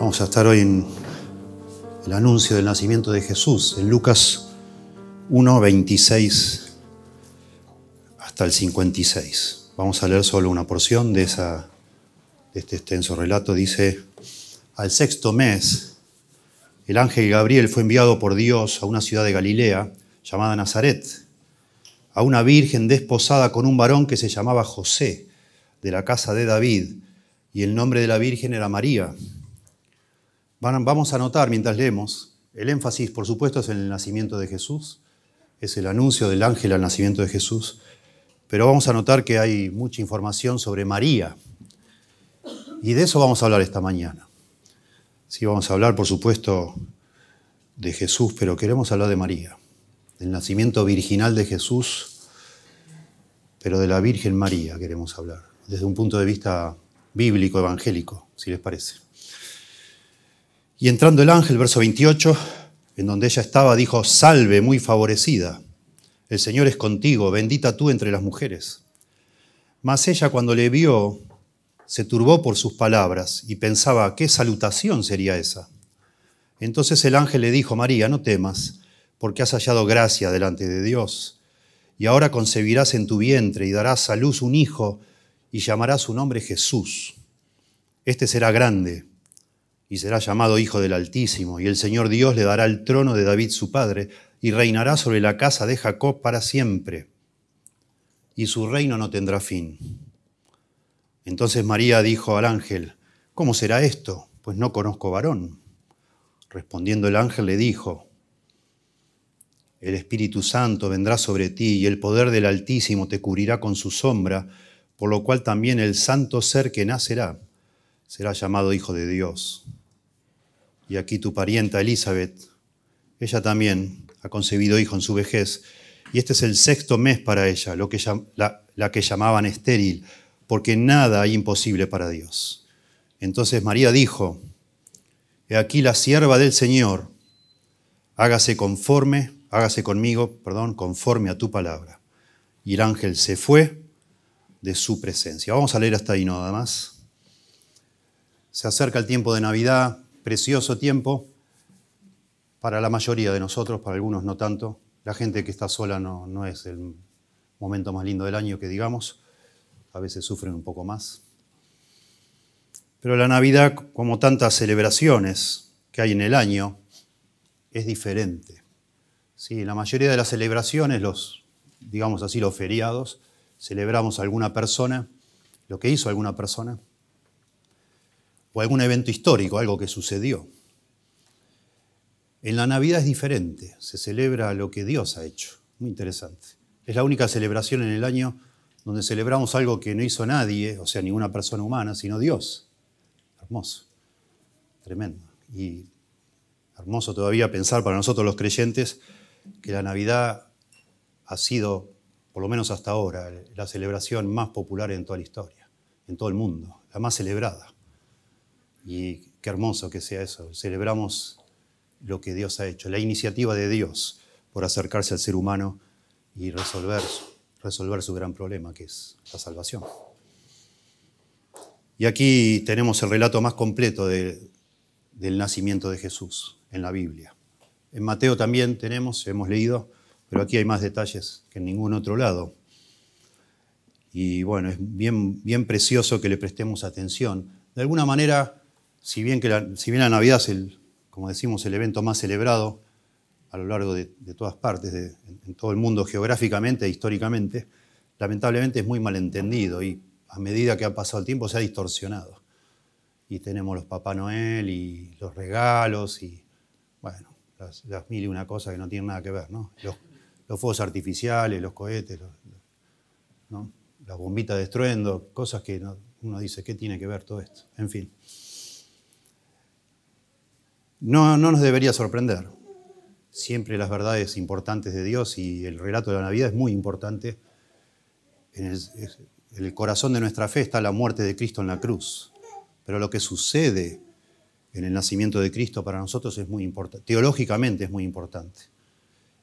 Vamos a estar hoy en el anuncio del nacimiento de Jesús, en Lucas 1, 26 hasta el 56. Vamos a leer solo una porción de, esa, este extenso relato. Dice, al sexto mes, el ángel Gabriel fue enviado por Dios a una ciudad de Galilea llamada Nazaret, a una virgen desposada con un varón que se llamaba José, de la casa de David, y el nombre de la virgen era María. Vamos a notar mientras leemos, el énfasis por supuesto es en el nacimiento de Jesús, es el anuncio del ángel al nacimiento de Jesús, pero vamos a notar que hay mucha información sobre María. Y de eso vamos a hablar esta mañana. Sí, vamos a hablar por supuesto de Jesús, pero queremos hablar de María, del nacimiento virginal de Jesús, pero de la Virgen María queremos hablar, desde un punto de vista bíblico, evangélico, si les parece. Y entrando el ángel, verso 28, en donde ella estaba, dijo, salve, muy favorecida, el Señor es contigo, bendita tú entre las mujeres. Mas ella cuando le vio, se turbó por sus palabras y pensaba, ¿qué salutación sería esa? Entonces el ángel le dijo, María, no temas, porque has hallado gracia delante de Dios, y ahora concebirás en tu vientre y darás a luz un hijo, y llamarás su nombre Jesús. Este será grande y será llamado Hijo del Altísimo, y el Señor Dios le dará el trono de David su padre, y reinará sobre la casa de Jacob para siempre, y su reino no tendrá fin. Entonces María dijo al ángel, ¿cómo será esto? Pues no conozco varón. Respondiendo el ángel le dijo, el Espíritu Santo vendrá sobre ti y el poder del Altísimo te cubrirá con su sombra, por lo cual también el santo ser que nacerá será llamado Hijo de Dios y aquí tu parienta Elizabeth, ella también ha concebido hijo en su vejez, y este es el sexto mes para ella, lo que, la, la que llamaban estéril, porque nada hay imposible para Dios. Entonces María dijo, He aquí la sierva del Señor, hágase conforme, hágase conmigo, perdón, conforme a tu palabra. Y el ángel se fue de su presencia. Vamos a leer hasta ahí nada más. Se acerca el tiempo de Navidad, precioso tiempo para la mayoría de nosotros, para algunos no tanto. La gente que está sola no, no es el momento más lindo del año que digamos, a veces sufren un poco más. Pero la Navidad, como tantas celebraciones que hay en el año, es diferente. Sí, la mayoría de las celebraciones, los, digamos así, los feriados, celebramos a alguna persona, lo que hizo alguna persona, o algún evento histórico, algo que sucedió. En la Navidad es diferente, se celebra lo que Dios ha hecho, muy interesante. Es la única celebración en el año donde celebramos algo que no hizo nadie, o sea, ninguna persona humana, sino Dios. Hermoso, tremendo. Y hermoso todavía pensar para nosotros los creyentes que la Navidad ha sido, por lo menos hasta ahora, la celebración más popular en toda la historia, en todo el mundo, la más celebrada. Y qué hermoso que sea eso. Celebramos lo que Dios ha hecho, la iniciativa de Dios por acercarse al ser humano y resolver, resolver su gran problema, que es la salvación. Y aquí tenemos el relato más completo del nacimiento de Jesús en la Biblia. En Mateo también tenemos, hemos leído, pero aquí hay más detalles que en ningún otro lado. Y bueno, es bien, bien precioso que le prestemos atención. De alguna manera, si bien, que la, si bien la Navidad es, el, como decimos, el evento más celebrado a lo largo de, todas partes, de, en todo el mundo geográficamente e históricamente, lamentablemente es muy malentendido y a medida que ha pasado el tiempo se ha distorsionado. Y tenemos los Papá Noel y los regalos y, bueno, las, mil y una cosas que no tienen nada que ver, ¿no? Los, fuegos artificiales, los cohetes, ¿no? las bombitas de estruendo, cosas que uno dice, ¿qué tiene que ver todo esto? En fin no, nos debería sorprender. Siempre las verdades importantes de Dios y el relato de la Navidad es muy importante. En el, corazón de nuestra fe está la muerte de Cristo en la cruz. Pero lo que sucede en el nacimiento de Cristo para nosotros es muy importante. Teológicamente es muy importante.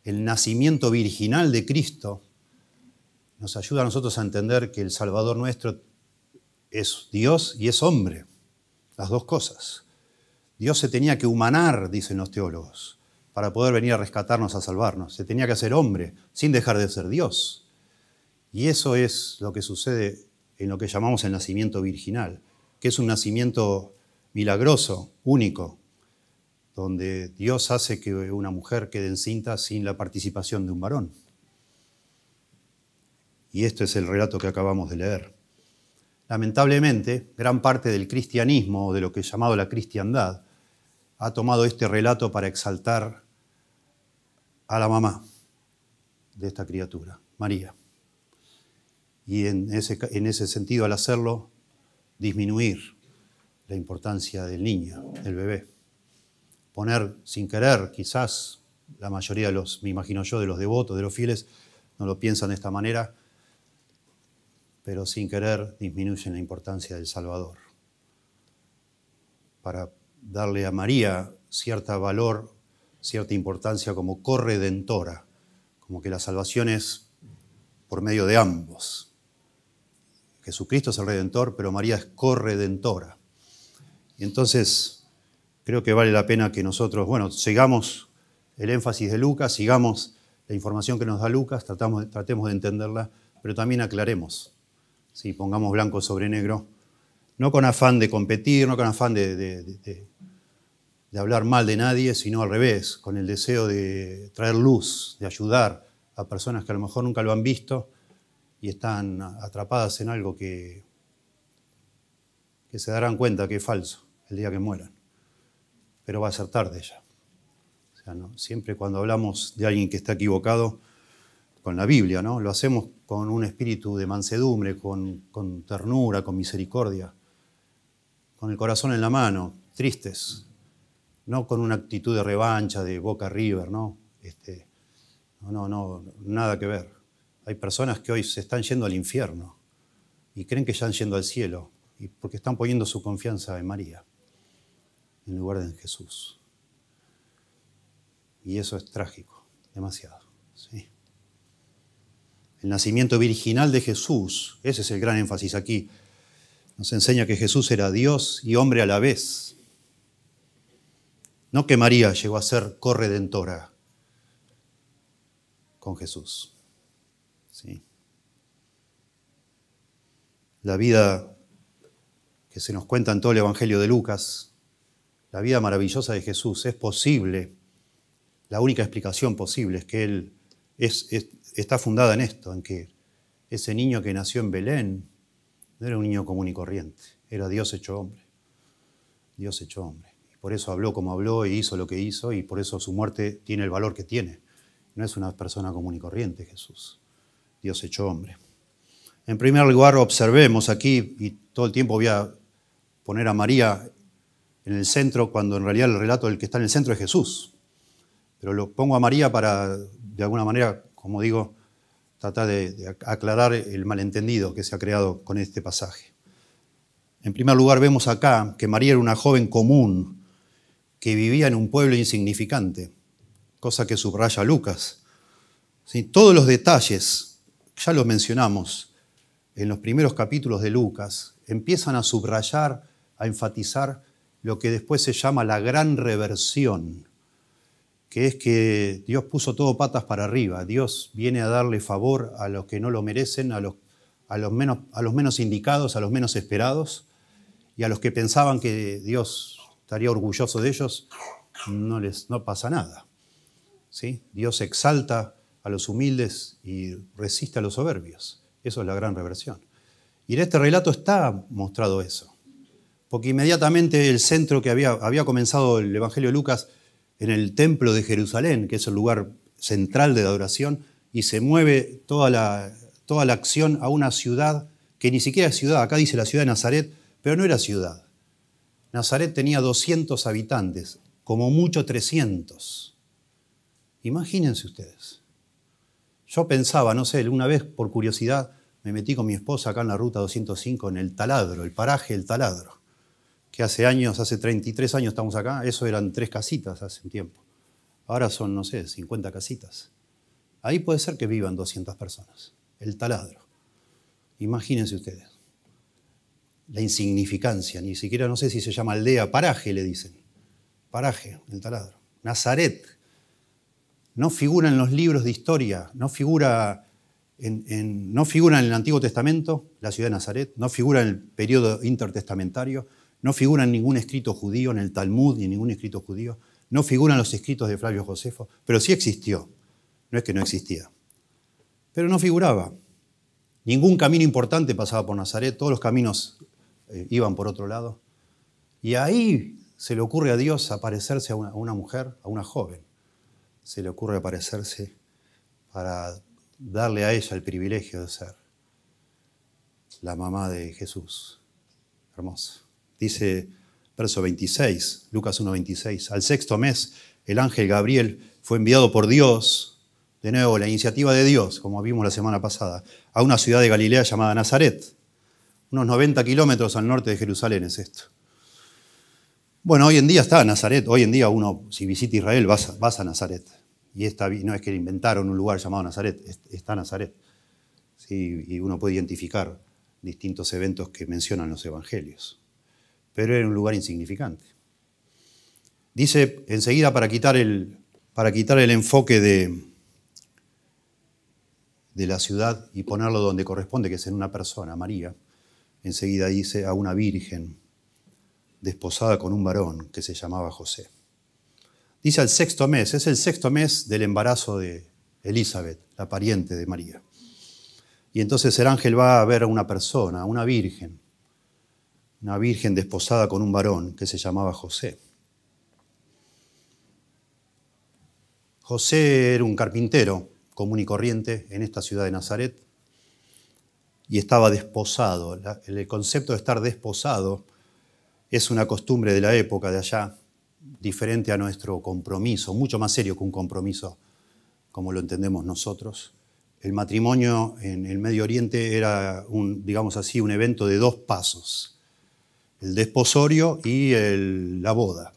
El nacimiento virginal de Cristo nos ayuda a nosotros a entender que el Salvador nuestro es Dios y es hombre. Las dos cosas Dios se tenía que humanar, dicen los teólogos, para poder venir a rescatarnos, a salvarnos. Se tenía que hacer hombre, sin dejar de ser Dios. Y eso es lo que sucede en lo que llamamos el nacimiento virginal, que es un nacimiento milagroso, único, donde Dios hace que una mujer quede encinta sin la participación de un varón. Y esto es el relato que acabamos de leer. Lamentablemente, gran parte del cristianismo, o de lo que es llamado la cristiandad, ha tomado este relato para exaltar a la mamá de esta criatura, María. Y en ese, en ese sentido, al hacerlo, disminuir la importancia del niño, del bebé. Poner sin querer, quizás la mayoría de los, me imagino yo, de los devotos, de los fieles, no lo piensan de esta manera, pero sin querer disminuyen la importancia del Salvador. Para darle a María cierta valor, cierta importancia como corredentora, como que la salvación es por medio de ambos. Jesucristo es el Redentor, pero María es corredentora. Y entonces creo que vale la pena que nosotros, bueno, sigamos el énfasis de Lucas, sigamos la información que nos da Lucas, tratemos de entenderla, pero también aclaremos, si pongamos blanco sobre negro, no con afán de competir, no con afán de, hablar mal de nadie, sino al revés, con el deseo de traer luz, de ayudar a personas que a lo mejor nunca lo han visto y están atrapadas en algo que, se darán cuenta que es falso el día que mueran. Pero va a ser tarde ya. O sea, ¿no? Siempre cuando hablamos de alguien que está equivocado, con la Biblia, ¿no? Lo hacemos con un espíritu de mansedumbre, con ternura, con misericordia, con el corazón en la mano, tristes, no con una actitud de revancha, de Boca River, ¿no? Este, no, no, nada que ver. Hay personas que hoy se están yendo al infierno y creen que están yendo al cielo y porque están poniendo su confianza en María en lugar de en Jesús. Y eso es trágico, demasiado. ¿sí? El nacimiento virginal de Jesús, ese es el gran énfasis aquí, nos enseña que Jesús era Dios y hombre a la vez no que María llegó a ser corredentora con Jesús. ¿Sí? La vida que se nos cuenta en todo el Evangelio de Lucas, la vida maravillosa de Jesús, es posible, la única explicación posible es que Él está fundada en esto, en que ese niño que nació en Belén no era un niño común y corriente, era Dios hecho hombre. Dios hecho hombre. Por eso habló como habló e hizo lo que hizo y por eso su muerte tiene el valor que tiene. No es una persona común y corriente Jesús. Dios hecho hombre. En primer lugar, observemos aquí, y todo el tiempo voy a poner a María en el centro, cuando en realidad el relato del que está en el centro es Jesús. Pero lo pongo a María para, de alguna manera, como digo, tratar de, de aclarar el malentendido que se ha creado con este pasaje. En primer lugar, vemos acá que María era una joven común, que vivía en un pueblo insignificante, cosa que subraya Lucas. Todos los detalles, ya los mencionamos en los primeros capítulos de Lucas, empiezan a subrayar, a enfatizar lo que después se llama la gran reversión, que es que Dios puso todo patas para arriba, Dios viene a darle favor a los que no lo merecen, a los, menos indicados, a los menos esperados, y a los que pensaban que Dios estaría orgulloso de ellos, no les no pasa nada. ¿sí? Dios exalta a los humildes y resiste a los soberbios. Eso es la gran reversión. Y en este relato está mostrado eso. Porque inmediatamente el centro que había, había comenzado el Evangelio de Lucas en el templo de Jerusalén, que es el lugar central de la adoración, y se mueve toda la, toda la acción a una ciudad que ni siquiera es ciudad, acá dice la ciudad de Nazaret, pero no era ciudad. Nazaret tenía 200 habitantes, como mucho 300. Imagínense ustedes. Yo pensaba, no sé, una vez por curiosidad me metí con mi esposa acá en la ruta 205 en el taladro, el paraje El taladro, que hace años, hace 33 años estamos acá, eso eran tres casitas hace un tiempo. Ahora son, no sé, 50 casitas. Ahí puede ser que vivan 200 personas, el taladro. Imagínense ustedes la insignificancia, ni siquiera no sé si se llama aldea, paraje le dicen. paraje, el taladro. Nazaret. No figura en los libros de historia, no figura en, no figura en el Antiguo Testamento la ciudad de Nazaret, no figura en el periodo intertestamentario, no figura en ningún escrito judío, en el Talmud ni en ningún escrito judío, no figura en los escritos de Flavio Josefo, pero sí existió, no es que no existía, pero no figuraba. Ningún camino importante pasaba por Nazaret, todos los caminos eh, iban por otro lado. Y ahí se le ocurre a Dios aparecerse a una, mujer, a una joven. Se le ocurre aparecerse para darle a ella el privilegio de ser la mamá de Jesús. Hermosa. Dice verso 26, Lucas 1.26, al sexto mes el ángel Gabriel fue enviado por Dios, de nuevo la iniciativa de Dios, como vimos la semana pasada, a una ciudad de Galilea llamada Nazaret. Unos 90 kilómetros al norte de Jerusalén es esto. Bueno, hoy en día está Nazaret. Hoy en día uno, si visita Israel, vas, a Nazaret. Y no es que inventaron un lugar llamado Nazaret, está Nazaret. Sí, y uno puede identificar distintos eventos que mencionan los evangelios. Pero era un lugar insignificante. Dice enseguida para quitar el, para quitar el enfoque de, de la ciudad y ponerlo donde corresponde, que es en una persona, María, enseguida dice a una virgen desposada con un varón que se llamaba José. Dice al sexto mes, es el sexto mes del embarazo de Elizabeth, la pariente de María. Y entonces el ángel va a ver a una persona, a una virgen, una virgen desposada con un varón que se llamaba José. José era un carpintero común y corriente en esta ciudad de Nazaret y estaba desposado. El concepto de estar desposado es una costumbre de la época de allá, diferente a nuestro compromiso, mucho más serio que un compromiso como lo entendemos nosotros. El matrimonio en el Medio Oriente era, un, digamos así, un evento de dos pasos, el desposorio y la boda.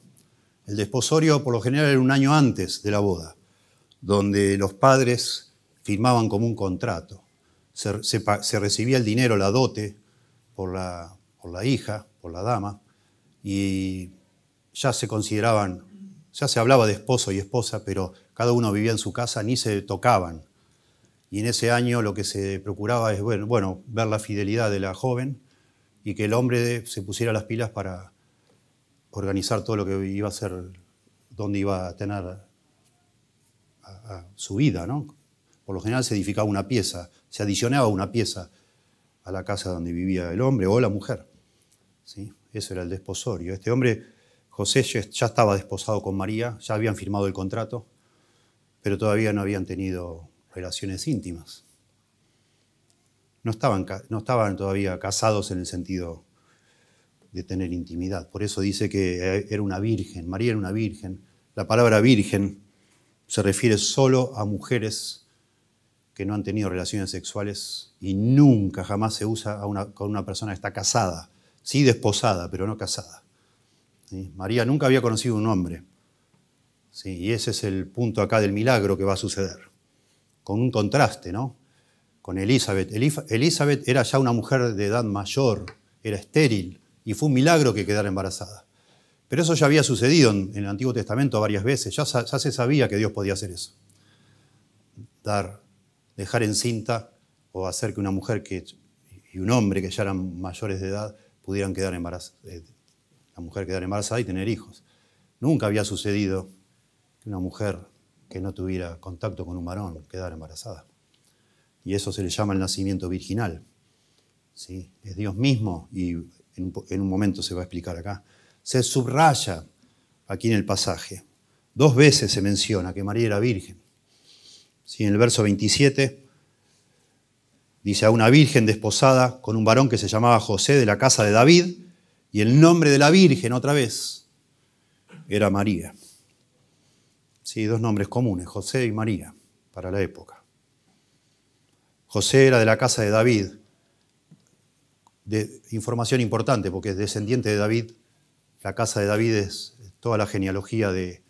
El desposorio por lo general era un año antes de la boda, donde los padres firmaban como un contrato. Se, recibía el dinero, la dote, por la, por la hija, por la dama, y ya se consideraban, ya se hablaba de esposo y esposa, pero cada uno vivía en su casa, ni se tocaban. Y en ese año lo que se procuraba es, bueno, bueno ver la fidelidad de la joven y que el hombre se pusiera las pilas para organizar todo lo que iba a ser, donde iba a tener su vida, ¿no? Por lo general se edificaba una pieza, se adicionaba una pieza a la casa donde vivía el hombre o la mujer. ¿sí? Eso era el desposorio. Este hombre, José, ya estaba desposado con María, ya habían firmado el contrato, pero todavía no habían tenido relaciones íntimas. No estaban, no estaban todavía casados en el sentido de tener intimidad. Por eso dice que era una virgen, María era una virgen. La palabra virgen se refiere solo a mujeres que no han tenido relaciones sexuales y nunca, jamás se usa con una persona que está casada sí desposada, pero no casada. María nunca había conocido un hombre. ¿sí? Y ese es el punto acá del milagro que va a suceder. Con un contraste, ¿no? Con Elizabeth. Elizabeth era ya una mujer de edad mayor, era estéril, y fue un milagro que quedara embarazada. Pero eso ya había sucedido en, el Antiguo Testamento varias veces, ya, se sabía que Dios podía hacer eso. Dar, dejar encinta o hacer que una mujer que, y un hombre que ya eran mayores de edad pudieran quedar embarazadas, eh, la mujer quedar embarazada y tener hijos. Nunca había sucedido que una mujer que no tuviera contacto con un varón quedara embarazada. Y eso se le llama el nacimiento virginal. ¿Sí? Es Dios mismo y en un, momento se va a explicar acá. Se subraya aquí en el pasaje. Dos veces se menciona que María era virgen. ¿Sí? En el verso 27 dice a una virgen desposada con un varón que se llamaba José de la casa de David, y el nombre de la virgen otra vez era María. Sí, dos nombres comunes, José y María, para la época. José era de la casa de David, de información importante porque es descendiente de David. La casa de David es toda la genealogía de,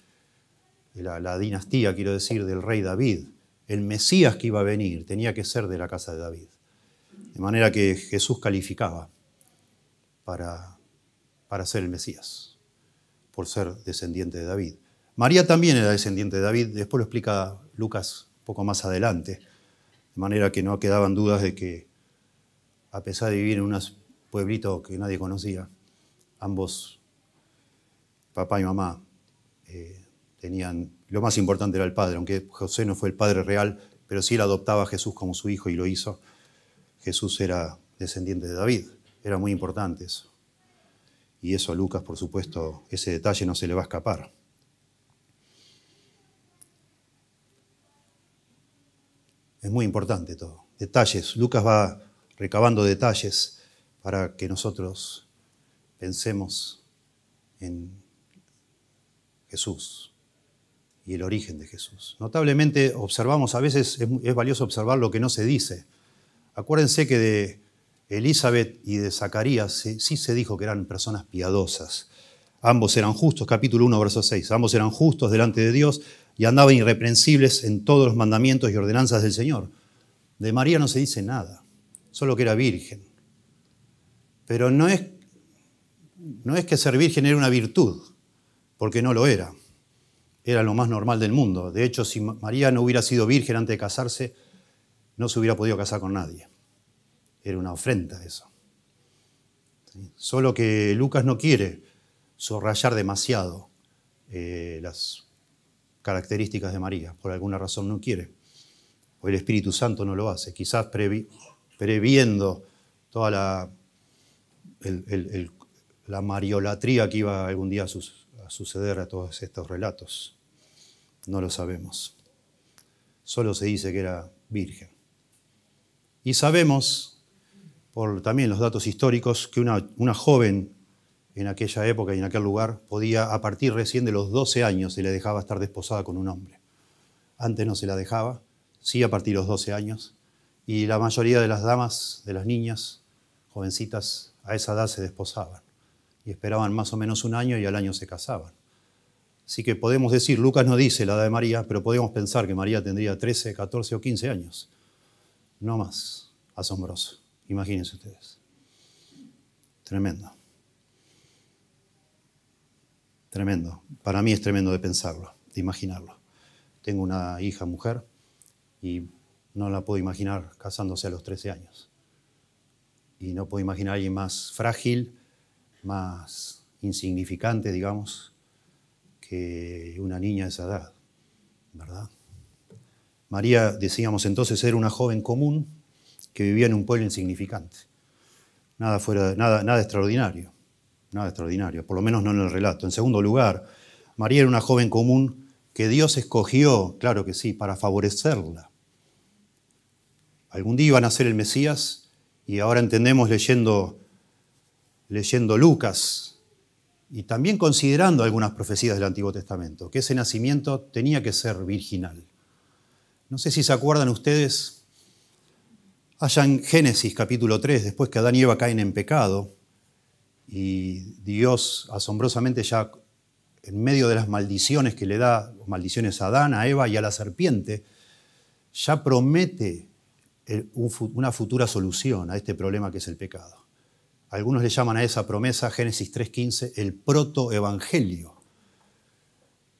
la dinastía, quiero decir, del rey David el Mesías que iba a venir tenía que ser de la casa de David. De manera que Jesús calificaba para, para ser el Mesías. por ser descendiente de David. María también era descendiente de David, después lo explica Lucas un poco más adelante, manera que no quedaban dudas de que, a pesar de vivir en un pueblito que nadie conocía, ambos, papá y mamá, eh, tenían, lo más importante era el padre, aunque José no fue el padre real, pero sí él adoptaba a Jesús como su hijo y lo hizo. Jesús era descendiente de David, era muy importante eso. Y eso a Lucas, por supuesto, ese detalle no se le va a escapar. Es muy importante todo. Detalles. Lucas va recabando detalles para que nosotros pensemos en Jesús y el origen de Jesús. Notablemente observamos, a veces es, valioso observar lo que no se dice. Acuérdense que de Elizabeth y de Zacarías sí, se dijo que eran personas piadosas. Ambos eran justos, capítulo 1, verso 6. Ambos eran justos delante de Dios y andaban irreprensibles en todos los mandamientos y ordenanzas del Señor. De María no se dice nada, solo que era virgen. Pero no es, que ser virgen era una virtud, porque no lo era. Era lo más normal del mundo. De hecho, si María no hubiera sido virgen antes de casarse, no se hubiera podido casar con nadie. Era una ofrenda eso. Solo que Lucas no quiere subrayar demasiado eh, las características de María, por alguna razón no quiere, o el Espíritu Santo no lo hace, quizás previendo toda la, la mariolatría que iba algún día a, a suceder a todos estos relatos. No lo sabemos. Solo se dice que era virgen. Y sabemos, por también los datos históricos, que una, una joven en aquella época y en aquel lugar podía, a partir recién de los 12 años, se le dejaba estar desposada con un hombre. Antes no se la dejaba, sí a partir de los 12 años. Y la mayoría de las damas, de las niñas, jovencitas, a esa edad se desposaban. Y esperaban más o menos un año y al año se casaban. Así que podemos decir, Lucas no dice la edad de María, pero podemos pensar que María tendría 13, 14 o 15 años. No más. Asombroso. Imagínense ustedes. Tremendo. Tremendo. Para mí es tremendo de pensarlo, de imaginarlo. Tengo una hija mujer y no la puedo imaginar casándose a los 13 años. Y no puedo imaginar a alguien más frágil, más insignificante, digamos, que una niña de esa edad, ¿verdad? María, decíamos entonces, era una joven común que vivía en un pueblo insignificante. Nada, fuera, nada, nada extraordinario. Nada extraordinario, por lo menos no en el relato. En segundo lugar, María era una joven común que Dios escogió, claro que sí, para favorecerla. Algún día iban a ser el Mesías y ahora entendemos leyendo, leyendo Lucas y también considerando algunas profecías del Antiguo Testamento, que ese nacimiento tenía que ser virginal. No sé si se acuerdan ustedes, allá en Génesis capítulo 3, después que Adán y Eva caen en pecado, y Dios asombrosamente ya en medio de las maldiciones que le da, maldiciones a Adán, a Eva y a la serpiente, ya promete una futura solución a este problema que es el pecado. Algunos le llaman a esa promesa, Génesis 3.15, el protoevangelio,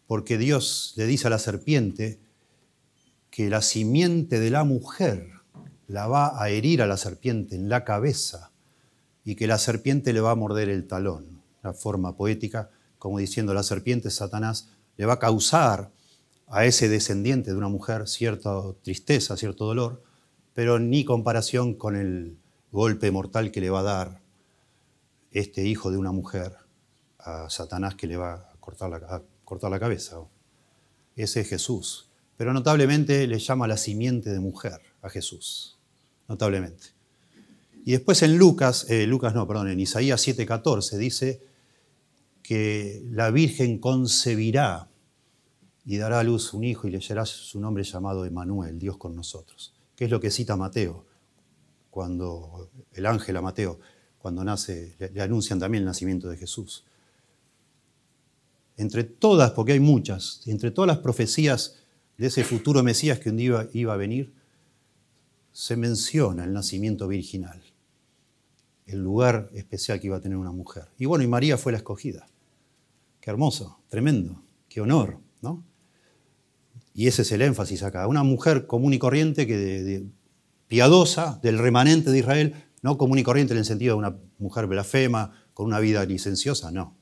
porque Dios le dice a la serpiente que la simiente de la mujer la va a herir a la serpiente en la cabeza y que la serpiente le va a morder el talón, la forma poética, como diciendo la serpiente, Satanás, le va a causar a ese descendiente de una mujer cierta tristeza, cierto dolor, pero ni comparación con el golpe mortal que le va a dar este hijo de una mujer a Satanás que le va a cortar la, a cortar la cabeza. Ese es Jesús. Pero notablemente le llama la simiente de mujer a Jesús. Notablemente. Y después en Lucas, eh, Lucas no, perdón, en Isaías 7:14 dice que la Virgen concebirá y dará a luz un hijo y le llevará su nombre llamado Emanuel, Dios con nosotros, que es lo que cita Mateo, cuando el ángel a Mateo, cuando nace, le, anuncian también el nacimiento de Jesús. Entre todas, porque hay muchas, entre todas las profecías de ese futuro Mesías que un día iba a venir, se menciona el nacimiento virginal el lugar especial que iba a tener una mujer. Y bueno, y María fue la escogida. Qué hermoso, tremendo, qué honor, ¿no? Y ese es el énfasis acá. Una mujer común y corriente, que piadosa, del remanente de Israel, no común y corriente en el sentido de una mujer blasfema, con una vida licenciosa, no.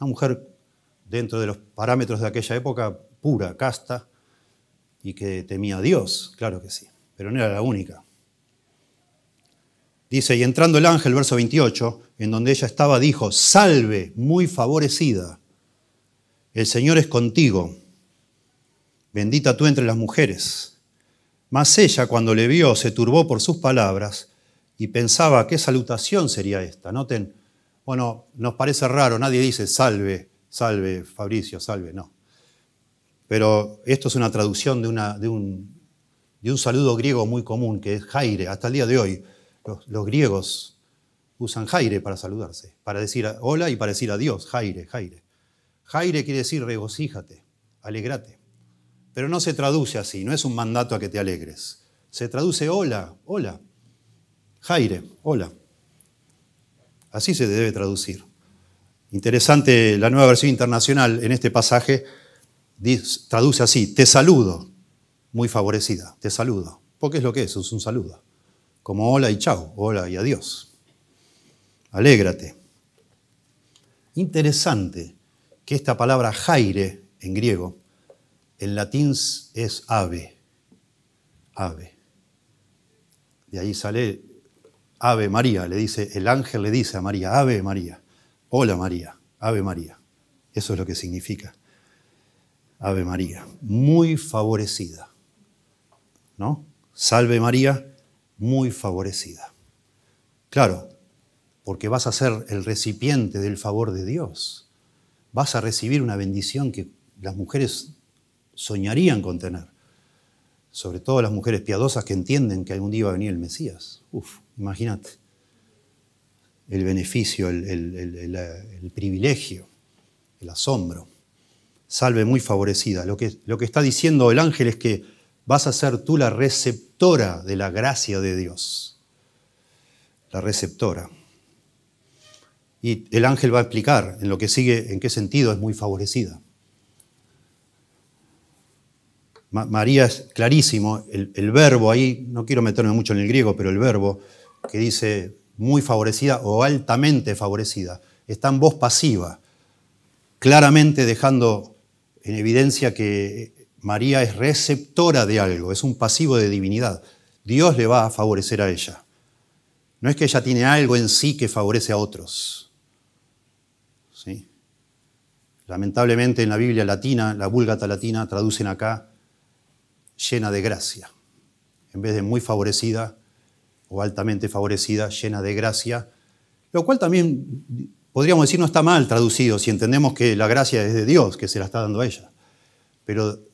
Una mujer dentro de los parámetros de aquella época, pura, casta, y que temía a Dios, claro que sí, pero no era la única. Dice, y entrando el ángel, verso 28, en donde ella estaba, dijo, salve, muy favorecida, el Señor es contigo, bendita tú entre las mujeres. Mas ella, cuando le vio, se turbó por sus palabras y pensaba, ¿qué salutación sería esta? Noten, bueno, nos parece raro, nadie dice salve, salve, Fabricio, salve, no. Pero esto es una traducción de, un, de un, saludo griego muy común, que es jaire. Hasta el día de hoy, los, griegos usan jaire para saludarse, para decir hola y para decir adiós, jaire, jaire. Jaire quiere decir regocíjate, alegrate. Pero no se traduce así, no es un mandato a que te alegres. Se traduce hola, hola. Jaire, hola. Así se debe traducir. Interesante, la nueva versión internacional en este pasaje traduce así, te saludo, muy favorecida, te saludo. Porque es lo que es, es un saludo. Como hola y chao, hola y adiós. Alégrate. Interesante que esta palabra jaire en griego, en latín es ave, ave. De ahí sale Ave María, le dice, el ángel le dice a María, Ave María, hola María, Ave María. Eso es lo que significa. Ave María, muy favorecida. ¿No? Salve María, muy favorecida. Claro, porque vas a ser el recipiente del favor de Dios. Vas a recibir una bendición que las mujeres soñarían con tener. Sobre todo las mujeres piadosas que entienden que algún día va a venir el Mesías. Uf. Imagínate el beneficio, el, privilegio, el asombro. Salve muy favorecida. Lo que, lo que está diciendo el ángel es que vas a ser tú la receptora de la gracia de Dios. La receptora. Y el ángel va a explicar en lo que sigue en qué sentido es muy favorecida. María es clarísimo, el, verbo ahí, no quiero meterme mucho en el griego, pero el verbo que dice muy favorecida o altamente favorecida, está en voz pasiva, claramente dejando en evidencia que María es receptora de algo, es un pasivo de divinidad. Dios le va a favorecer a ella. No es que ella tiene algo en sí que favorece a otros. ¿Sí? Lamentablemente en la Biblia latina, la Vulgata latina, traducen acá llena de gracia. En vez de muy favorecida, o altamente favorecida, llena de gracia, lo cual también podríamos decir no está mal traducido si entendemos que la gracia es de Dios, que se la está dando a ella. Pero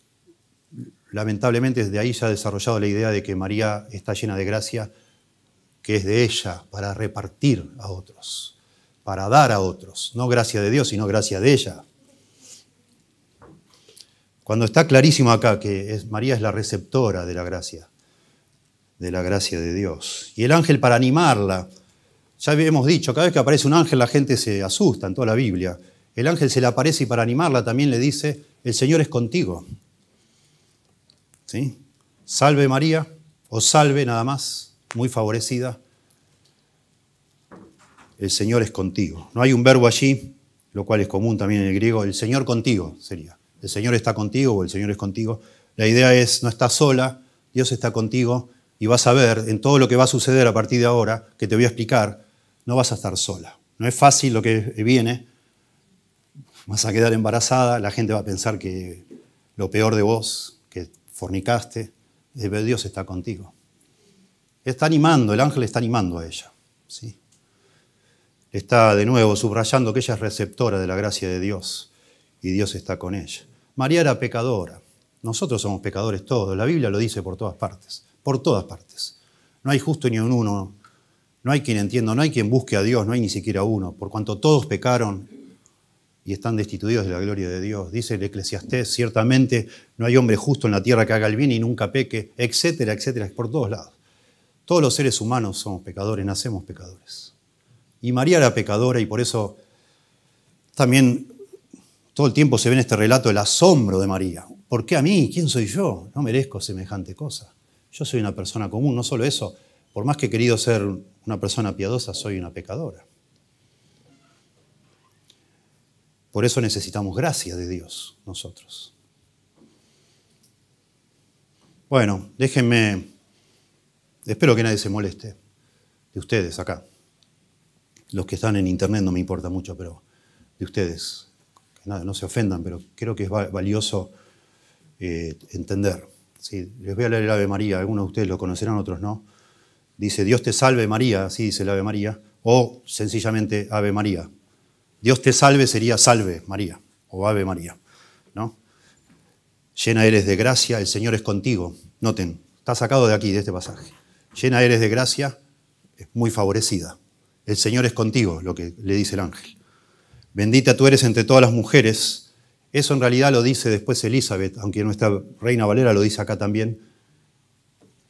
lamentablemente desde ahí se ha desarrollado la idea de que María está llena de gracia, que es de ella para repartir a otros, para dar a otros, no gracia de Dios, sino gracia de ella. Cuando está clarísimo acá que es, María es la receptora de la gracia, de la gracia de Dios. Y el ángel para animarla, ya habíamos dicho, cada vez que aparece un ángel la gente se asusta en toda la Biblia. El ángel se le aparece y para animarla también le dice, el Señor es contigo. ¿Sí? Salve María, o salve nada más, muy favorecida. El Señor es contigo. No hay un verbo allí, lo cual es común también en el griego, el Señor contigo sería. El Señor está contigo o el Señor es contigo. La idea es, no estás sola, Dios está contigo y vas a ver en todo lo que va a suceder a partir de ahora, que te voy a explicar, no vas a estar sola. No es fácil lo que viene, vas a quedar embarazada, la gente va a pensar que lo peor de vos, fornicaste, pero Dios está contigo. Está animando, el ángel está animando a ella. ¿sí? Está de nuevo subrayando que ella es receptora de la gracia de Dios y Dios está con ella. María era pecadora. Nosotros somos pecadores todos, la Biblia lo dice por todas partes por todas partes. No hay justo ni un uno, no hay quien entienda, no hay quien busque a Dios, no hay ni siquiera uno, por cuanto todos pecaron y están destituidos de la gloria de Dios. Dice el eclesiastés, ciertamente no hay hombre justo en la tierra que haga el bien y nunca peque, etcétera, etcétera, por todos lados. Todos los seres humanos somos pecadores, nacemos pecadores. Y María era pecadora y por eso también todo el tiempo se ve en este relato el asombro de María. ¿Por qué a mí? ¿Quién soy yo? No merezco semejante cosa. Yo soy una persona común, no solo eso, por más que he querido ser una persona piadosa, soy una pecadora. Por eso necesitamos gracia de Dios nosotros. Bueno, déjenme, espero que nadie se moleste de ustedes acá. Los que están en internet no me importa mucho, pero de ustedes, que nada, no se ofendan, pero creo que es valioso eh, entender. les voy a leer el Ave María, algunos de ustedes lo conocerán, otros no. Dice, Dios te salve María, así dice el Ave María, o sencillamente Ave María. Dios te salve sería salve María, o Ave María, ¿no? Llena eres de gracia, el Señor es contigo. Noten, está sacado de aquí, de este pasaje. Llena eres de gracia, es muy favorecida. El Señor es contigo, lo que le dice el ángel. Bendita tú eres entre todas las mujeres. Eso en realidad lo dice después Elizabeth, aunque nuestra reina Valera lo dice acá también,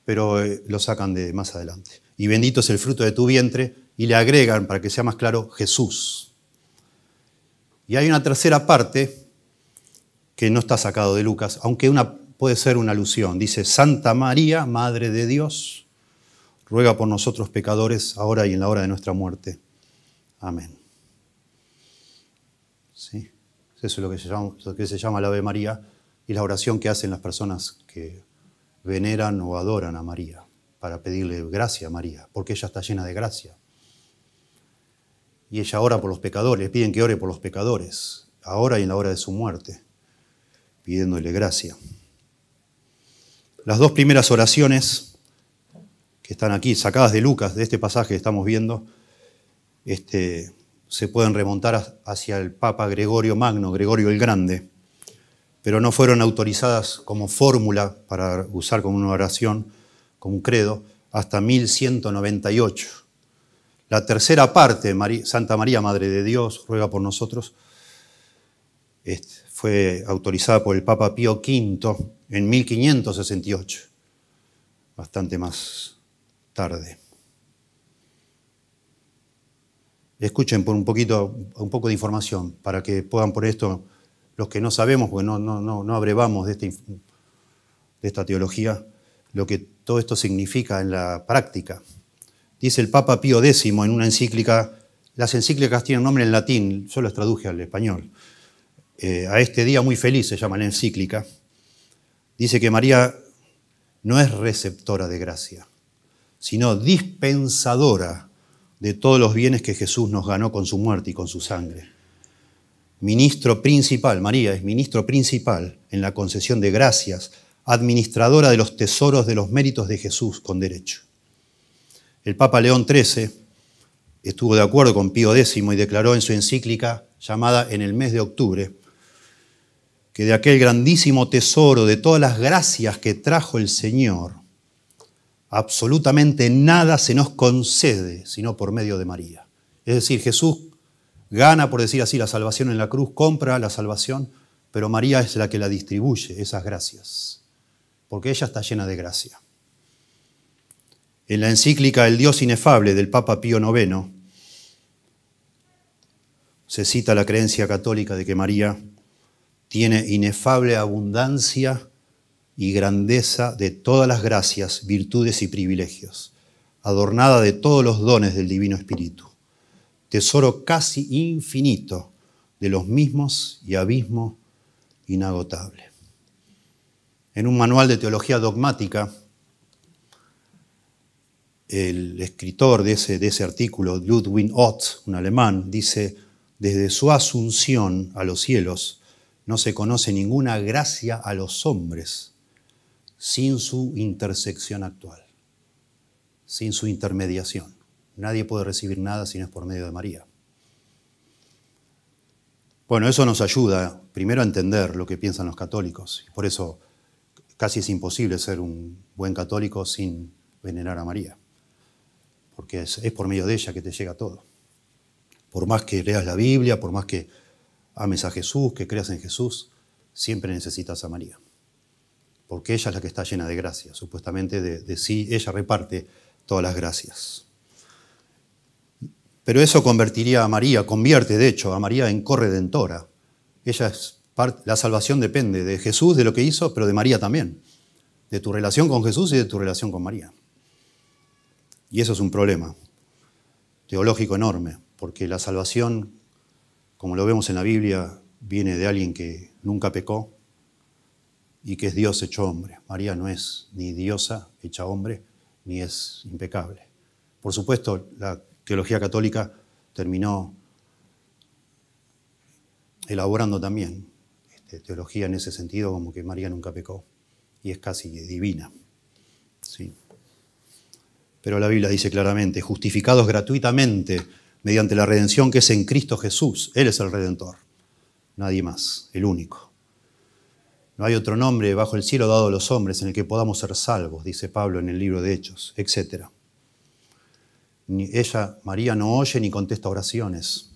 pero eh, lo sacan de más adelante. Y bendito es el fruto de tu vientre, y le agregan, para que sea más claro, Jesús. Y hay una tercera parte que no está sacado de Lucas, aunque una, puede ser una alusión. Dice, Santa María, Madre de Dios, ruega por nosotros pecadores, ahora y en la hora de nuestra muerte. Amén. ¿Sí? Eso es lo que, se llama, lo que se llama la Ave María y la oración que hacen las personas que veneran o adoran a María para pedirle gracia a María, porque ella está llena de gracia. Y ella ora por los pecadores, piden que ore por los pecadores, ahora y en la hora de su muerte pidiéndole gracia. Las dos primeras oraciones que están aquí, sacadas de Lucas, de este pasaje que estamos viendo, este, se pueden remontar hacia el Papa Gregorio Magno, Gregorio el Grande, pero no fueron autorizadas como fórmula para usar como una oración, como un credo, hasta 1198. La tercera parte, Santa María, Madre de Dios, ruega por nosotros, fue autorizada por el Papa Pío V en 1568, bastante más tarde. Escuchen por un, poquito, un poco de información para que puedan por esto, los que no sabemos, porque no, no, no, no abrevamos de, de esta teología, lo que todo esto significa en la práctica. Dice el Papa Pío X en una encíclica, las encíclicas tienen nombre en latín, yo las traduje al español, eh, a este día muy feliz, se llama la encíclica, dice que María no es receptora de gracia, sino dispensadora de todos los bienes que Jesús nos ganó con su muerte y con su sangre. Ministro principal, María es ministro principal en la concesión de gracias, administradora de los tesoros de los méritos de Jesús con derecho. El Papa León XIII estuvo de acuerdo con Pío X y declaró en su encíclica llamada En el mes de octubre, que de aquel grandísimo tesoro, de todas las gracias que trajo el Señor, absolutamente nada se nos concede sino por medio de María. Es decir, Jesús gana, por decir así, la salvación en la cruz, compra la salvación, pero María es la que la distribuye, esas gracias, porque ella está llena de gracia. En la encíclica El Dios inefable del Papa Pío IX se cita la creencia católica de que María tiene inefable abundancia y grandeza de todas las gracias, virtudes y privilegios, adornada de todos los dones del Divino Espíritu, tesoro casi infinito de los mismos y abismo inagotable. En un manual de teología dogmática, el escritor de ese, artículo, Ludwig Ott, un alemán, dice, desde su asunción a los cielos, no se conoce ninguna gracia a los hombres sin su intersección actual, sin su intermediación. Nadie puede recibir nada si no es por medio de María. Bueno, eso nos ayuda primero a entender lo que piensan los católicos. Por eso casi es imposible ser un buen católico sin venerar a María. Porque es, por medio de ella que te llega todo. Por más que leas la Biblia, por más que ames a Jesús, que creas en Jesús, siempre necesitas a María. Porque ella es la que está llena de gracia. Supuestamente de, sí, ella reparte todas las gracias. Pero eso convertiría a María, convierte de hecho a María en corredentora. Ella es la salvación depende de Jesús, de lo que hizo, pero de María también. De tu relación con Jesús y de tu relación con María. Y eso es un problema teológico enorme, porque la salvación, como lo vemos en la Biblia, viene de alguien que nunca pecó y que es Dios hecho hombre. María no es ni diosa hecha hombre, ni es impecable. Por supuesto, la teología católica terminó elaborando también este, teología en ese sentido, como que María nunca pecó y es casi divina. Pero la Biblia dice claramente, justificados gratuitamente mediante la redención que es en Cristo Jesús. Él es el redentor, nadie más, el único. No hay otro nombre bajo el cielo dado a los hombres en el que podamos ser salvos, dice Pablo en el libro de Hechos, etc. ella, María, no oye ni contesta oraciones,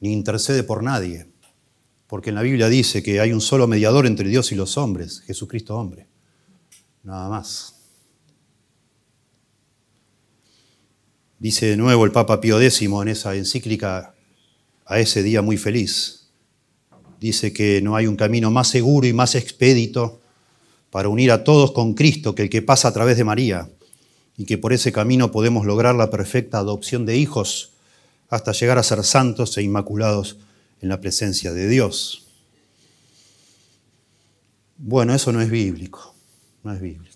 ni intercede por nadie, porque en la Biblia dice que hay un solo mediador entre Dios y los hombres, Jesucristo hombre. Nada más. Dice de nuevo el Papa Pío X en esa encíclica a ese día muy feliz. Dice que no hay un camino más seguro y más expedito para unir a todos con Cristo que el que pasa a través de María y que por ese camino podemos lograr la perfecta adopción de hijos hasta llegar a ser santos e inmaculados en la presencia de Dios. Bueno, eso no es bíblico, no es bíblico.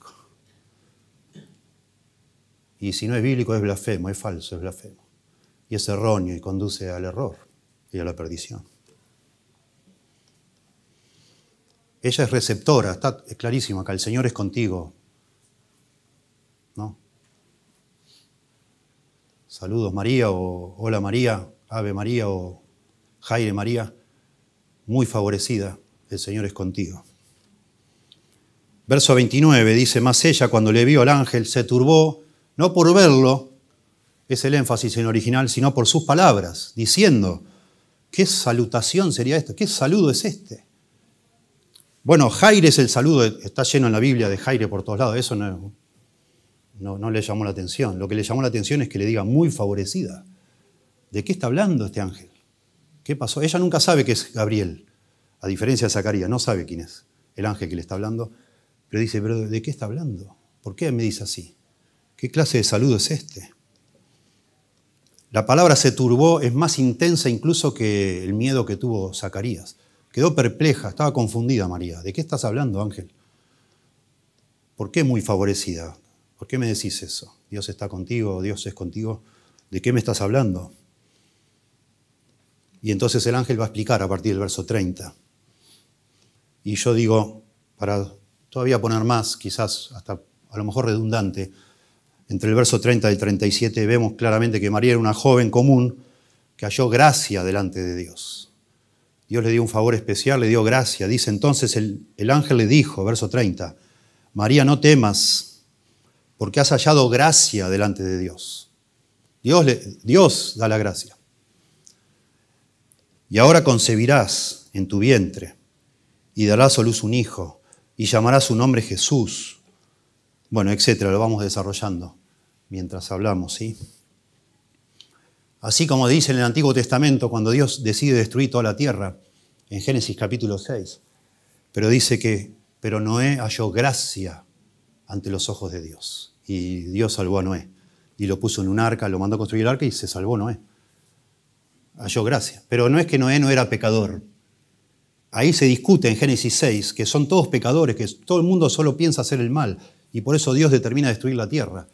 Y si no es bíblico es blasfemo, es falso, es blasfemo. Y es erróneo y conduce al error y a la perdición. Ella es receptora, está clarísimo acá, el Señor es contigo. ¿No? Saludos María o hola María, Ave María o Jaire María, muy favorecida, el Señor es contigo. Verso 29 dice, más ella cuando le vio al ángel se turbó no por verlo, es el énfasis en original, sino por sus palabras, diciendo, ¿qué salutación sería esta? ¿Qué saludo es este? Bueno, Jaire es el saludo, está lleno en la Biblia de Jaire por todos lados, eso no, no, le llamó la atención. Lo que le llamó la atención es que le diga muy favorecida. ¿De qué está hablando este ángel? ¿Qué pasó? Ella nunca sabe que es Gabriel, a diferencia de Zacarías, no sabe quién es el ángel que le está hablando, pero dice, ¿pero de qué está hablando? ¿Por qué me dice así? ¿Qué clase de saludo es este? La palabra se turbó es más intensa incluso que el miedo que tuvo Zacarías. Quedó perpleja, estaba confundida María. ¿De qué estás hablando, Ángel? ¿Por qué muy favorecida? ¿Por qué me decís eso? Dios está contigo, Dios es contigo. ¿De qué me estás hablando? Y entonces el ángel va a explicar a partir del verso 30. Y yo digo, para todavía poner más, quizás hasta a lo mejor redundante, entre el verso 30 y 37 vemos claramente que María era una joven común que halló gracia delante de Dios. Dios le dio un favor especial, le dio gracia. Dice entonces el, el ángel le dijo, verso 30, María, no temas, porque has hallado gracia delante de Dios. Dios, le, Dios da la gracia. Y ahora concebirás en tu vientre y darás a luz un hijo y llamarás su nombre Jesús bueno, etcétera, lo vamos desarrollando mientras hablamos, ¿sí? Así como dice en el Antiguo Testamento, cuando Dios decide destruir toda la tierra, en Génesis capítulo 6, pero dice que, pero Noé halló gracia ante los ojos de Dios. Y Dios salvó a Noé. Y lo puso en un arca, lo mandó a construir el arca y se salvó Noé. Halló gracia. Pero no es que Noé no era pecador. Ahí se discute en Génesis 6 que son todos pecadores, que todo el mundo solo piensa hacer el mal y por eso Dios determina destruir la tierra.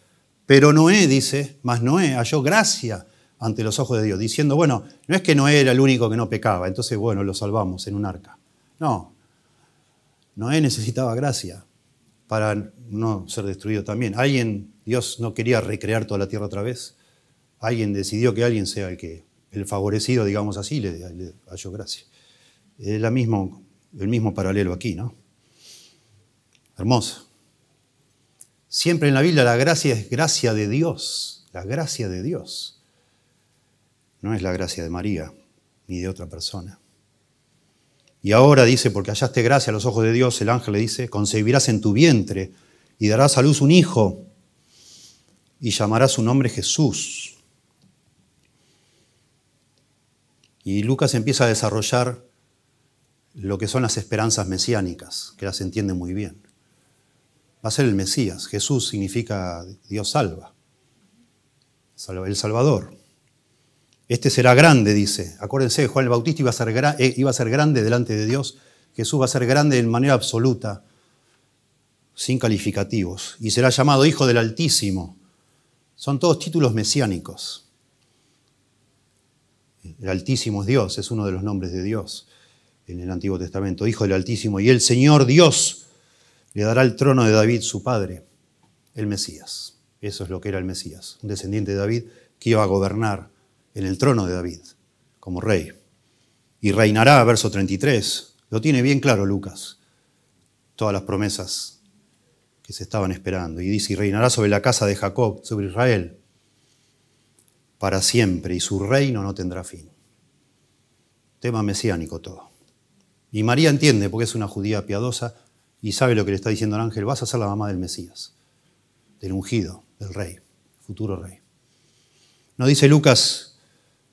Pero Noé dice, más Noé halló gracia ante los ojos de Dios, diciendo, bueno, no es que Noé era el único que no pecaba, entonces, bueno, lo salvamos en un arca. No, Noé necesitaba gracia para no ser destruido también. Alguien, Dios no quería recrear toda la tierra otra vez. Alguien decidió que alguien sea el que, el favorecido, digamos así, le, le halló gracia. Es el mismo paralelo aquí, ¿no? Hermoso. Siempre en la Biblia la gracia es gracia de Dios, la gracia de Dios. No es la gracia de María ni de otra persona. Y ahora dice, porque hallaste gracia a los ojos de Dios, el ángel le dice, concebirás en tu vientre y darás a luz un hijo y llamarás su nombre Jesús. Y Lucas empieza a desarrollar lo que son las esperanzas mesiánicas, que las entiende muy bien. Va a ser el Mesías. Jesús significa Dios salva, el Salvador. Este será grande, dice. Acuérdense, Juan el Bautista iba a, ser, eh, iba a ser grande delante de Dios. Jesús va a ser grande en manera absoluta, sin calificativos. Y será llamado Hijo del Altísimo. Son todos títulos mesiánicos. El Altísimo es Dios, es uno de los nombres de Dios en el Antiguo Testamento, Hijo del Altísimo. Y el Señor Dios le dará el trono de David, su padre, el Mesías. Eso es lo que era el Mesías, un descendiente de David que iba a gobernar en el trono de David como rey. Y reinará, verso 33, lo tiene bien claro Lucas, todas las promesas que se estaban esperando. Y dice, y reinará sobre la casa de Jacob, sobre Israel, para siempre, y su reino no tendrá fin. Tema mesiánico todo. Y María entiende, porque es una judía piadosa, y sabe lo que le está diciendo el ángel, vas a ser la mamá del Mesías, del ungido, del rey, futuro rey. No dice Lucas,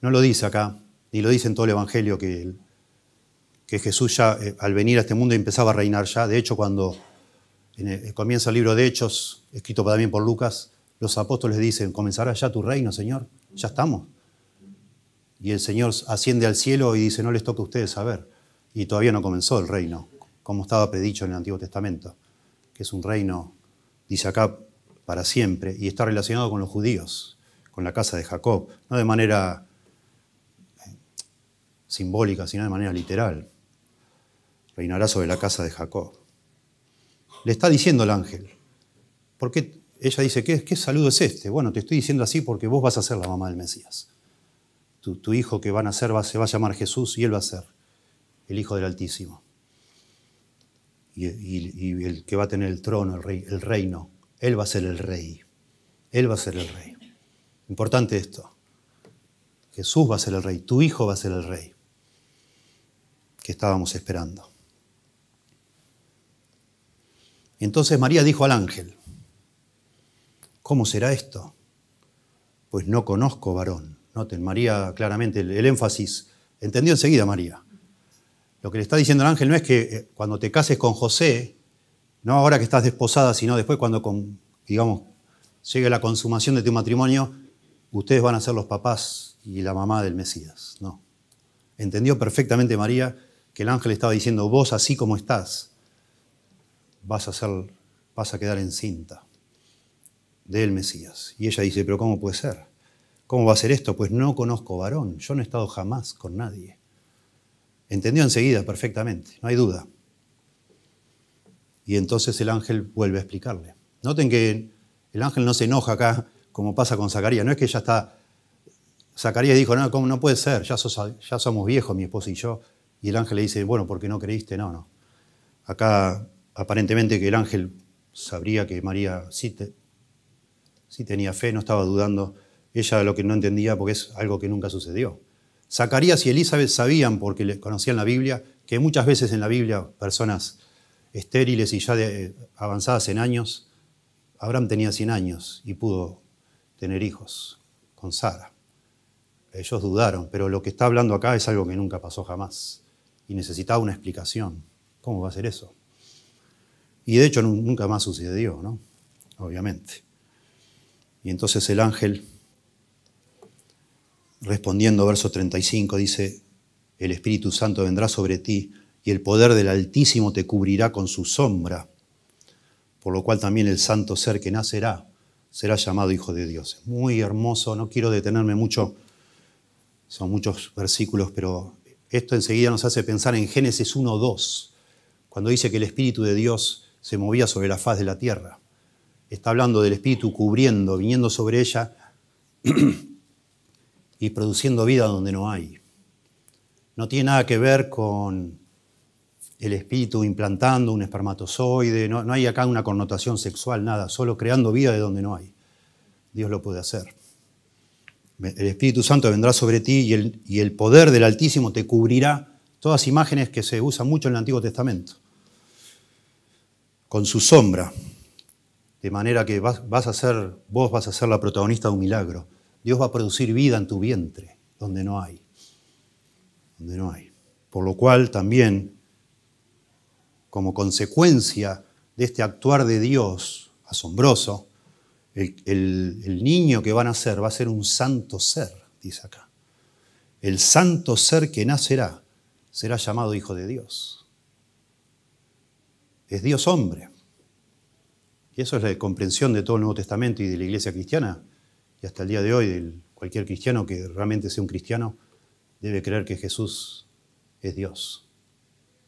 no lo dice acá, ni lo dice en todo el Evangelio que, que Jesús ya eh, al venir a este mundo empezaba a reinar ya. De hecho, cuando comienza el libro de Hechos, escrito también por Lucas, los apóstoles dicen, ¿comenzará ya tu reino, Señor? Ya estamos. Y el Señor asciende al cielo y dice, no les toca a ustedes saber. Y todavía no comenzó el reino, como estaba predicho en el Antiguo Testamento, que es un reino, dice acá, para siempre, y está relacionado con los judíos, con la casa de Jacob, no de manera eh, simbólica, sino de manera literal. Reinará sobre la casa de Jacob. Le está diciendo el ángel. Porque ella dice, ¿qué, ¿qué, saludo es este? Bueno, te estoy diciendo así porque vos vas a ser la mamá del Mesías. Tu, hijo que van a ser se va a llamar Jesús y él va a ser el Hijo del Altísimo. Y, el que va a tener el trono, el, rey, el reino, él va a ser el rey. Él va a ser el rey. Importante esto. Jesús va a ser el rey, tu hijo va a ser el rey que estábamos esperando. Entonces María dijo al ángel, ¿cómo será esto? Pues no conozco varón. Noten, María claramente el, énfasis, entendió enseguida María. Lo que le está diciendo el ángel no es que eh, cuando te cases con José, no ahora que estás desposada, sino después cuando, digamos, llegue la consumación de tu matrimonio, ustedes van a ser los papás y la mamá del Mesías. No. Entendió perfectamente María que el ángel estaba diciendo, vos así como estás, vas a, ser, vas a quedar encinta del Mesías. Y ella dice, pero ¿cómo puede ser? ¿Cómo va a ser esto? Pues no conozco varón, yo no he estado jamás con nadie. Entendió enseguida perfectamente, no hay duda. Y entonces el ángel vuelve a explicarle. Noten que el ángel no se enoja acá como pasa con Zacarías, no es que ya está... Zacarías dijo, no, ¿cómo no puede ser? Ya, somos viejos, mi esposa y yo. Y el ángel le dice, bueno, porque no creíste, no, no. Acá aparentemente que el ángel sabría que María sí, tenía fe, no estaba dudando. Ella lo que no entendía porque es algo que nunca sucedió. Zacarías y Elizabeth sabían, porque conocían la Biblia, que muchas veces en la Biblia personas estériles y ya de, avanzadas en años, Abraham tenía 100 años y pudo tener hijos con Sara. Ellos dudaron, pero lo que está hablando acá es algo que nunca pasó jamás y necesitaba una explicación. ¿Cómo va a ser eso? Y de hecho nunca más sucedió, ¿no? Obviamente. Y entonces el ángel, respondiendo verso 35, dice, el Espíritu Santo vendrá sobre ti y el poder del Altísimo te cubrirá con su sombra, por lo cual también el santo ser que nacerá será llamado Hijo de Dios. Muy hermoso, no quiero detenerme mucho, son muchos versículos, pero esto enseguida nos hace pensar en Génesis 1.2, cuando dice que el Espíritu de Dios se movía sobre la faz de la tierra. Está hablando del Espíritu cubriendo, viniendo sobre ella y produciendo vida donde no hay. No tiene nada que ver con el espíritu implantando un espermatozoide, no, hay acá una connotación sexual, nada, solo creando vida de donde no hay. Dios lo puede hacer. El Espíritu Santo vendrá sobre ti y el, y el poder del Altísimo te cubrirá. Todas imágenes que se usan mucho en el Antiguo Testamento con su sombra, de manera que vas, a ser, vos vas a ser la protagonista de un milagro. Dios va a producir vida en tu vientre, donde no hay, donde no hay. Por lo cual también como consecuencia de este actuar de Dios asombroso, el, el niño que va a nacer va a ser un santo ser, dice acá. El santo ser que nacerá será llamado Hijo de Dios. Es Dios hombre. Y eso es la comprensión de todo el Nuevo Testamento y de la iglesia cristiana. Y hasta el día de hoy, cualquier cristiano que realmente sea un cristiano debe creer que Jesús es Dios.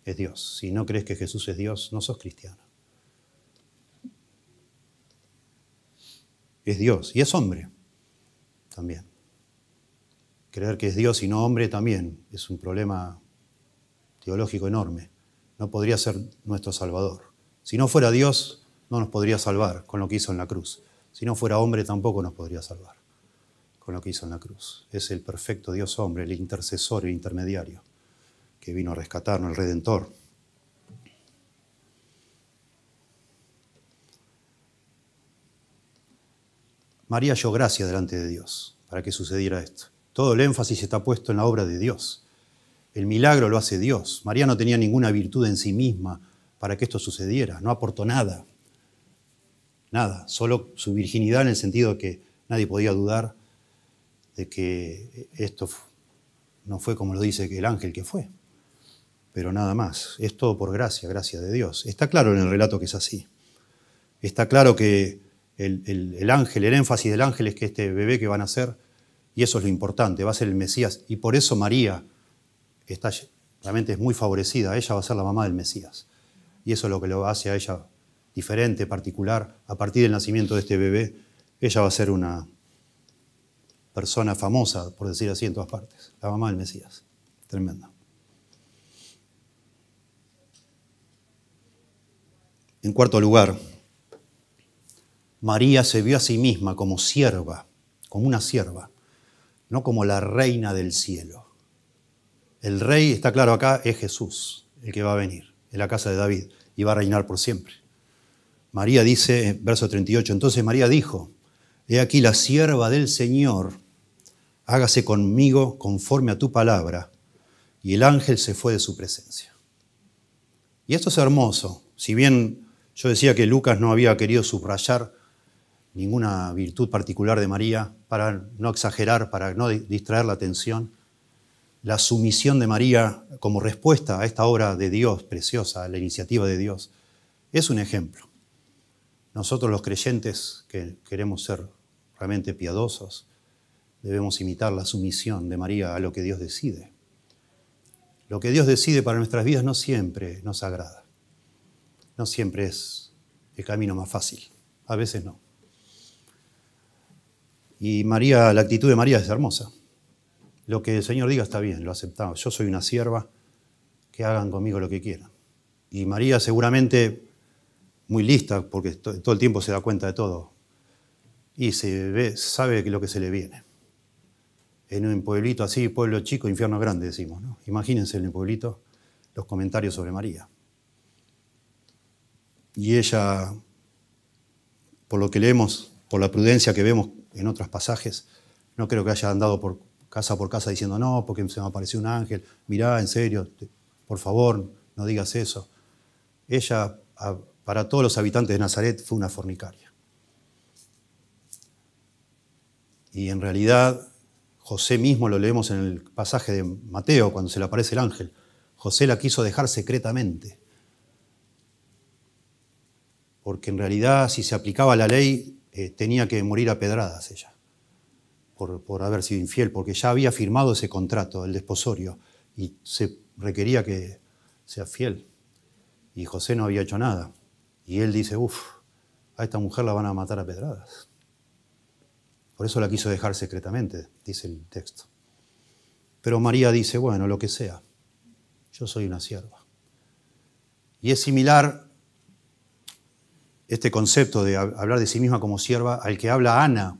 Es Dios. Si no crees que Jesús es Dios, no sos cristiano. Es Dios y es hombre también. Creer que es Dios y no hombre también es un problema teológico enorme. No podría ser nuestro Salvador. Si no fuera Dios, no nos podría salvar con lo que hizo en la cruz. Si no fuera hombre, tampoco nos podría salvar con lo que hizo en la cruz. Es el perfecto Dios hombre, el intercesor, el intermediario, que vino a rescatarnos, el redentor. María halló gracia delante de Dios para que sucediera esto. Todo el énfasis está puesto en la obra de Dios. El milagro lo hace Dios. María no tenía ninguna virtud en sí misma para que esto sucediera, no aportó nada. Nada, solo su virginidad en el sentido de que nadie podía dudar de que esto no fue como lo dice el ángel que fue. Pero nada más, es todo por gracia, gracia de Dios. Está claro en el relato que es así. Está claro que el, el ángel, el énfasis del ángel es que este bebé que van a nacer, y eso es lo importante, va a ser el Mesías. Y por eso María, está, realmente es muy favorecida, ella va a ser la mamá del Mesías. Y eso es lo que lo hace a ella diferente, particular. A partir del nacimiento de este bebé, ella va a ser una persona famosa, por decir así, en todas partes. La mamá del Mesías. Tremenda. En cuarto lugar, María se vio a sí misma como sierva, como una sierva, no como la reina del cielo. El rey, está claro acá, es Jesús, el que va a venir, en la casa de David, y va a reinar por siempre. María dice, verso 38, entonces María dijo, he aquí la sierva del Señor, hágase conmigo conforme a tu palabra. Y el ángel se fue de su presencia. Y esto es hermoso. Si bien yo decía que Lucas no había querido subrayar ninguna virtud particular de María, para no exagerar, para no distraer la atención, la sumisión de María como respuesta a esta obra de Dios preciosa, a la iniciativa de Dios, es un ejemplo. Nosotros los creyentes que queremos ser realmente piadosos, debemos imitar la sumisión de María a lo que Dios decide. Lo que Dios decide para nuestras vidas no siempre nos agrada, no siempre es el camino más fácil, a veces no. Y María, la actitud de María es hermosa. Lo que el Señor diga está bien, lo aceptamos. Yo soy una sierva, que hagan conmigo lo que quieran. Y María seguramente muy lista, porque todo el tiempo se da cuenta de todo. Y se ve, sabe lo que se le viene. En un pueblito así, pueblo chico, infierno grande, decimos. ¿no? Imagínense en el pueblito los comentarios sobre María. Y ella, por lo que leemos, por la prudencia que vemos en otros pasajes, no creo que haya andado por casa por casa diciendo, no, porque se me apareció un ángel, mirá, en serio, por favor, no digas eso. Ella, para todos los habitantes de Nazaret, fue una fornicaria. Y en realidad, José mismo lo leemos en el pasaje de Mateo, cuando se le aparece el ángel. José la quiso dejar secretamente. Porque en realidad, si se aplicaba la ley, eh, tenía que morir a pedradas ella por, haber sido infiel, porque ya había firmado ese contrato, el desposorio, y se requería que sea fiel. Y José no había hecho nada. Y él dice, uff, a esta mujer la van a matar a pedradas. Por eso la quiso dejar secretamente, dice el texto. Pero María dice, bueno, lo que sea, yo soy una sierva. Y es similar este concepto de hablar de sí misma como sierva al que habla Ana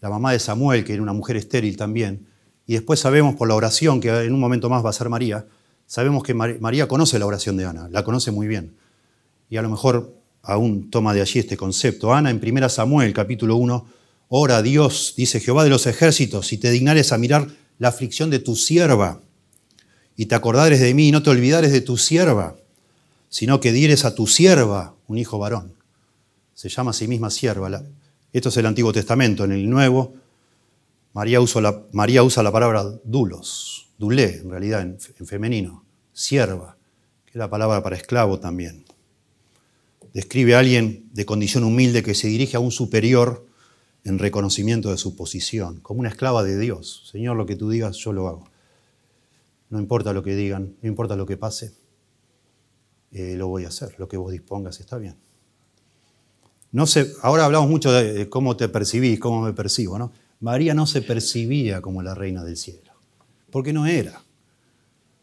la mamá de Samuel, que era una mujer estéril también, y después sabemos por la oración, que en un momento más va a ser María, sabemos que María conoce la oración de Ana, la conoce muy bien. Y a lo mejor aún toma de allí este concepto. Ana en 1 Samuel capítulo 1, ora a Dios, dice Jehová de los ejércitos, si te dignares a mirar la aflicción de tu sierva, y te acordares de mí y no te olvidares de tu sierva, sino que dieres a tu sierva un hijo varón. Se llama a sí misma sierva. Esto es el Antiguo Testamento. En el Nuevo, María usa la, palabra dulos, dulé, en realidad, en femenino, sierva, que es la palabra para esclavo también. Describe a alguien de condición humilde que se dirige a un superior en reconocimiento de su posición, como una esclava de Dios. Señor, lo que tú digas, yo lo hago. No importa lo que digan, no importa lo que pase, eh, lo voy a hacer. Lo que vos dispongas está bien. No sé, ahora hablamos mucho de cómo te percibís, cómo me percibo, ¿no? María no se percibía como la reina del cielo, porque no era,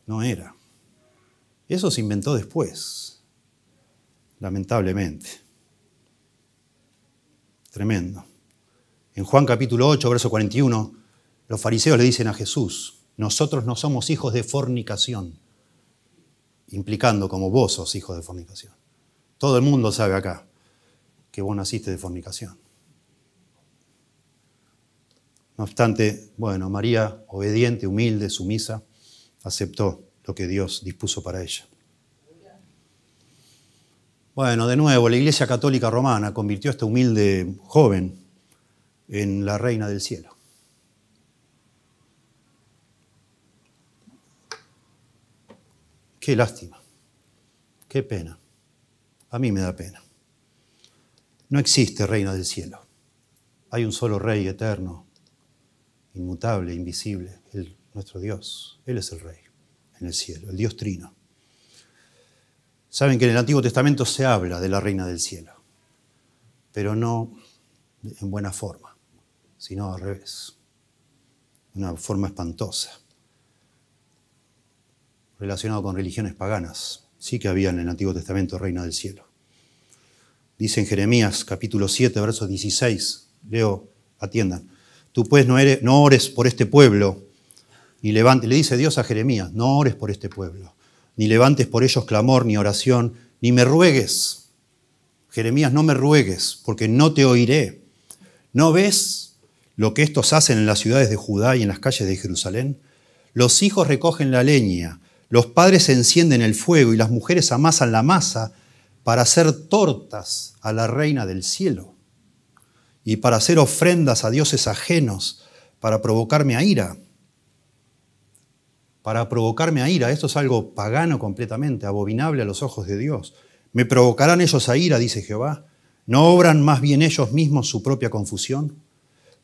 no era. Eso se inventó después, lamentablemente. Tremendo. En Juan capítulo 8, verso 41, los fariseos le dicen a Jesús, nosotros no somos hijos de fornicación, implicando como vos sos hijo de fornicación. Todo el mundo sabe acá que vos naciste de fornicación. No obstante, bueno, María, obediente, humilde, sumisa, aceptó lo que Dios dispuso para ella. Bueno, de nuevo, la Iglesia Católica Romana convirtió a este humilde joven en la reina del cielo. Qué lástima, qué pena. A mí me da pena. No existe reina del cielo. Hay un solo rey eterno, inmutable, invisible, nuestro Dios. Él es el rey en el cielo, el Dios trino. Saben que en el Antiguo Testamento se habla de la reina del cielo, pero no en buena forma sino al revés. Una forma espantosa. Relacionado con religiones paganas. Sí que había en el Antiguo Testamento reina del cielo. Dice en Jeremías capítulo 7, verso 16. Leo, atiendan. Tú pues no, eres, no ores por este pueblo, ni levante, le dice Dios a Jeremías, no ores por este pueblo, ni levantes por ellos clamor, ni oración, ni me ruegues. Jeremías, no me ruegues, porque no te oiré. ¿No ves lo que estos hacen en las ciudades de Judá y en las calles de Jerusalén? Los hijos recogen la leña, los padres encienden el fuego y las mujeres amasan la masa para hacer tortas a la reina del cielo y para hacer ofrendas a dioses ajenos, para provocarme a ira. Para provocarme a ira, esto es algo pagano completamente, abominable a los ojos de Dios. Me provocarán ellos a ira, dice Jehová. ¿No obran más bien ellos mismos su propia confusión?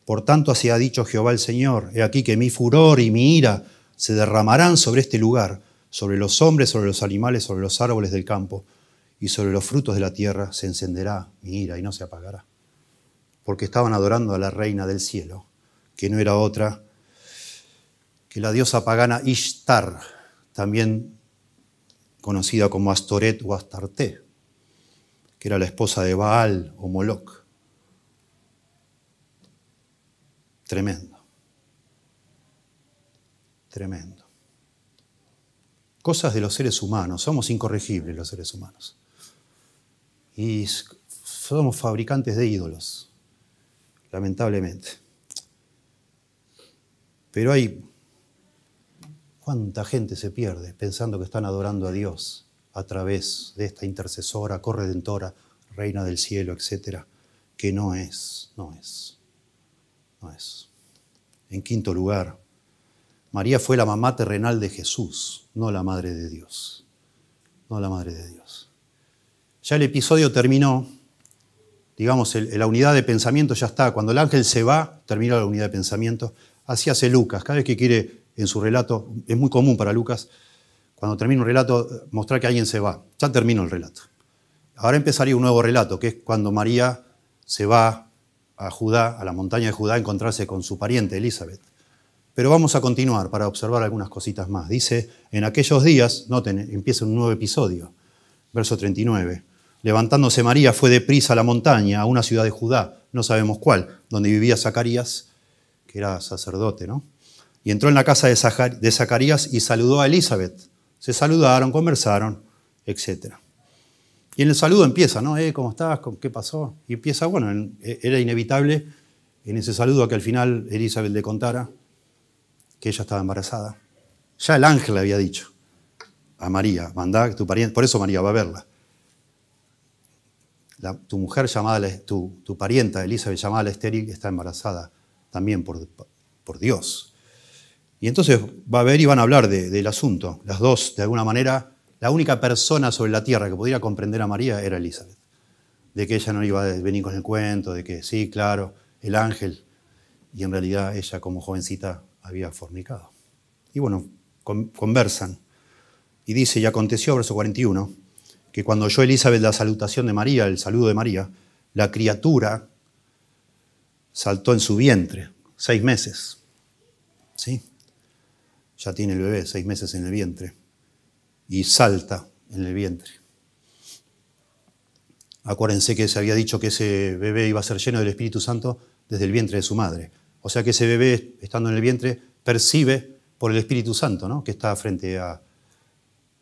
Por tanto, así ha dicho Jehová el Señor, he aquí que mi furor y mi ira se derramarán sobre este lugar, sobre los hombres, sobre los animales, sobre los árboles del campo, y sobre los frutos de la tierra se encenderá mi ira y no se apagará. Porque estaban adorando a la reina del cielo, que no era otra que la diosa pagana Ishtar, también conocida como Astoret o Astarte, que era la esposa de Baal o Moloch. Tremendo. Tremendo. Cosas de los seres humanos. Somos incorregibles los seres humanos. Y somos fabricantes de ídolos, lamentablemente. Pero hay... ¿Cuánta gente se pierde pensando que están adorando a Dios a través de esta intercesora, corredentora, reina del cielo, etcétera? Que no es, no es es. En quinto lugar, María fue la mamá terrenal de Jesús, no la madre de Dios. No la madre de Dios. Ya el episodio terminó, digamos, la unidad de pensamiento ya está. Cuando el ángel se va, terminó la unidad de pensamiento. Así hace Lucas. Cada vez que quiere en su relato, es muy común para Lucas, cuando termina un relato, mostrar que alguien se va. Ya terminó el relato. Ahora empezaría un nuevo relato, que es cuando María se va a Judá, a la montaña de Judá, a encontrarse con su pariente Elizabeth. Pero vamos a continuar para observar algunas cositas más. Dice, en aquellos días, noten, empieza un nuevo episodio, verso 39. Levantándose María fue deprisa a la montaña, a una ciudad de Judá, no sabemos cuál, donde vivía Zacarías, que era sacerdote, ¿no? Y entró en la casa de Zacarías y saludó a Elizabeth. Se saludaron, conversaron, etcétera. Y en el saludo empieza, ¿no? Eh, ¿Cómo estás? ¿Qué pasó? Y empieza, bueno, e, era inevitable en ese saludo que al final Elizabeth le contara que ella estaba embarazada. Ya el ángel le había dicho a María, mandá tu pariente, por eso María va a verla. tu mujer llamada, tu, tu parienta Elizabeth llamada la estéril está embarazada también por Dios. Y entonces va a ver y van a hablar del asunto. Las dos, de alguna manera, la única persona sobre la tierra que pudiera comprender a María era Elizabeth. De que ella no iba a venir con el cuento, de que sí, claro, el ángel. Y en realidad ella como jovencita había fornicado. Y bueno, conversan. Y dice, y aconteció, verso 41, que cuando oyó Elizabeth la salutación de María, el saludo de María, la criatura saltó en su vientre, seis meses. ¿Sí? Ya tiene el bebé, seis meses en el vientre. Y salta en el vientre. Acuérdense que se había dicho que ese bebé iba a ser lleno del Espíritu Santo desde el vientre de su madre. O sea que ese bebé, estando en el vientre, percibe por el Espíritu Santo, ¿no? que está frente a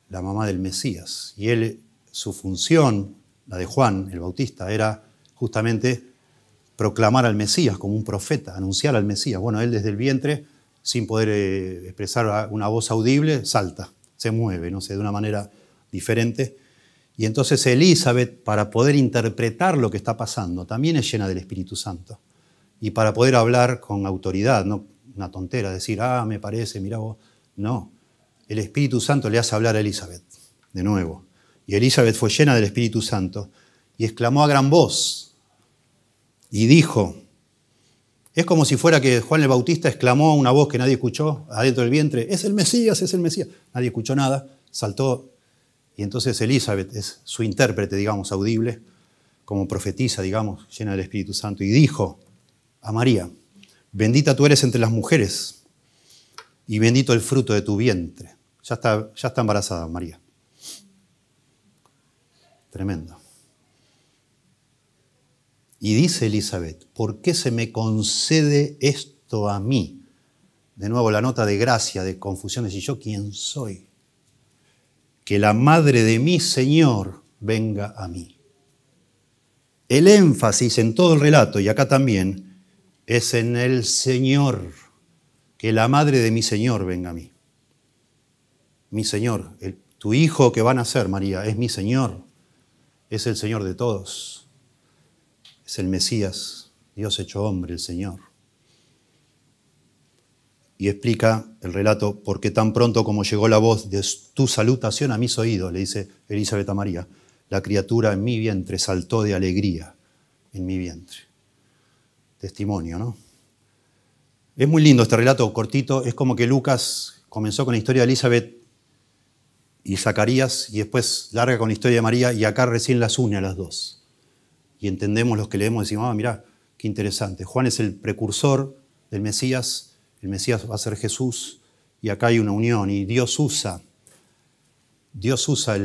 la mamá del Mesías. Y él, su función, la de Juan el Bautista, era justamente proclamar al Mesías como un profeta, anunciar al Mesías. Bueno, él desde el vientre, sin poder eh, expresar una voz audible, salta, se mueve, no sé, de una manera diferente. Y entonces Elizabeth, para poder interpretar lo que está pasando, también es llena del Espíritu Santo. Y para poder hablar con autoridad, no una tontera, decir, ah, me parece, mira vos. No, el Espíritu Santo le hace hablar a Elizabeth, de nuevo. Y Elizabeth fue llena del Espíritu Santo y exclamó a gran voz y dijo, es como si fuera que Juan el Bautista exclamó una voz que nadie escuchó adentro del vientre, es el Mesías, es el Mesías. Nadie escuchó nada, saltó y entonces Elizabeth es su intérprete, digamos, audible, como profetisa, digamos, llena del Espíritu Santo, y dijo a María, bendita tú eres entre las mujeres y bendito el fruto de tu vientre. Ya está, ya está embarazada María. Tremendo. Y dice Elizabeth, ¿por qué se me concede esto a mí? De nuevo la nota de gracia, de confusión, ¿y yo quién soy? Que la madre de mi Señor venga a mí. El énfasis en todo el relato, y acá también, es en el Señor que la madre de mi Señor venga a mí. Mi Señor, tu hijo que va a nacer, María, es mi Señor, es el Señor de todos, es el Mesías, Dios hecho hombre, el Señor. Y explica el relato, porque tan pronto como llegó la voz de tu salutación a mis oídos, le dice Elizabeth a María, la criatura en mi vientre saltó de alegría en mi vientre. Testimonio, ¿no? Es muy lindo este relato cortito, es como que Lucas comenzó con la historia de Elizabeth y Zacarías y después larga con la historia de María y acá recién las une a las dos. Y entendemos los que leemos decimos, ah, mira, qué interesante. Juan es el precursor del Mesías, el Mesías va a ser Jesús y acá hay una unión y Dios usa, Dios usa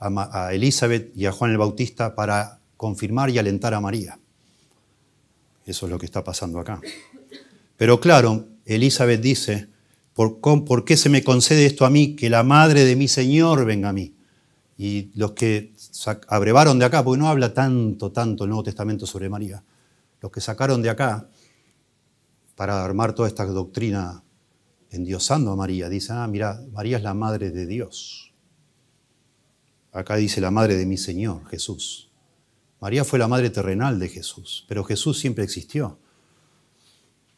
a Elizabeth y a Juan el Bautista para confirmar y alentar a María. Eso es lo que está pasando acá. Pero claro, Elizabeth dice, ¿por, qué se me concede esto a mí, que la madre de mi Señor venga a mí? Y los que abrevaron de acá, porque no habla tanto, tanto el Nuevo Testamento sobre María, los que sacaron de acá para armar toda esta doctrina endiosando a María, dicen, ah, mira, María es la madre de Dios. Acá dice la madre de mi Señor, Jesús. María fue la madre terrenal de Jesús, pero Jesús siempre existió.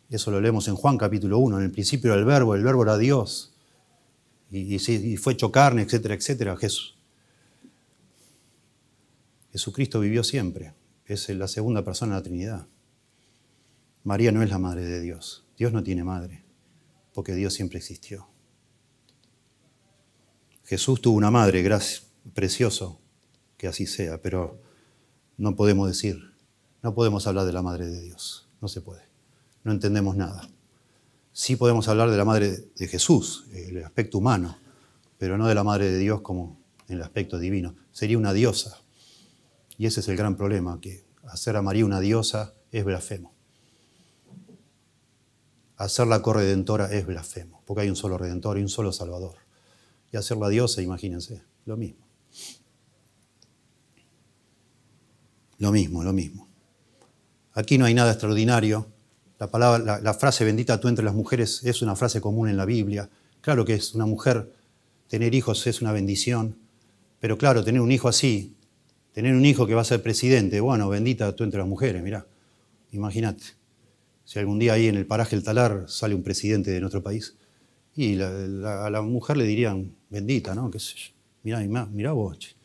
Eso lo leemos en Juan capítulo 1. En el principio era el verbo, el verbo era Dios. Y, fue hecho carne, etcétera, etcétera. Jesús. Jesucristo vivió siempre. Es la segunda persona de la Trinidad. María no es la madre de Dios. Dios no tiene madre, porque Dios siempre existió. Jesús tuvo una madre, precioso que así sea, pero no podemos decir, no podemos hablar de la madre de Dios, no se puede no entendemos nada. Sí podemos hablar de la madre de Jesús, el aspecto humano, pero no de la madre de Dios como en el aspecto divino. Sería una diosa. Y ese es el gran problema, que hacer a María una diosa es blasfemo. Hacerla corredentora es blasfemo, porque hay un solo redentor y un solo salvador. Y hacerla diosa, imagínense, lo mismo. Lo mismo, lo mismo. Aquí no hay nada extraordinario, la, palabra, la, frase bendita tú entre las mujeres es una frase común en la Biblia. Claro que es una mujer tener hijos es una bendición, pero claro, tener un hijo así, tener un hijo que va a ser presidente, bueno, bendita tú entre las mujeres, mirá, imagínate. Si algún día ahí en el paraje El Talar sale un presidente de nuestro país, y a la mujer le dirían, bendita, ¿no? ¿Qué sé yo? Mirá, mirá vos,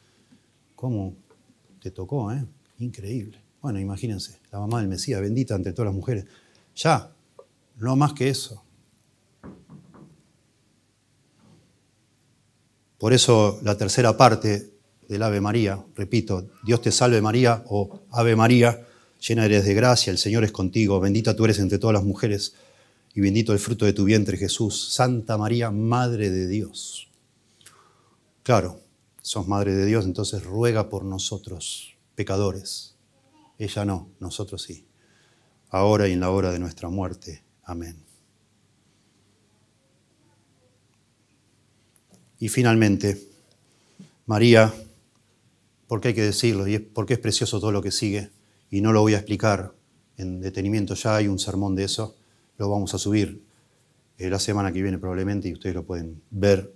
cómo te tocó, ¿eh? Increíble. Bueno, imagínense, la mamá del Mesías, bendita entre todas las mujeres. Ya, no más que eso. Por eso la tercera parte del Ave María, repito, Dios te salve María o Ave María, llena eres de gracia, el Señor es contigo, bendita tú eres entre todas las mujeres y bendito el fruto de tu vientre Jesús. Santa María, Madre de Dios. Claro, sos Madre de Dios, entonces ruega por nosotros, pecadores. Ella no, nosotros sí. Ahora y en la hora de nuestra muerte. Amén. Y finalmente, María, porque hay que decirlo, y es porque es precioso todo lo que sigue, y no lo voy a explicar en detenimiento, ya hay un sermón de eso, lo vamos a subir eh, la semana que viene probablemente y ustedes lo pueden ver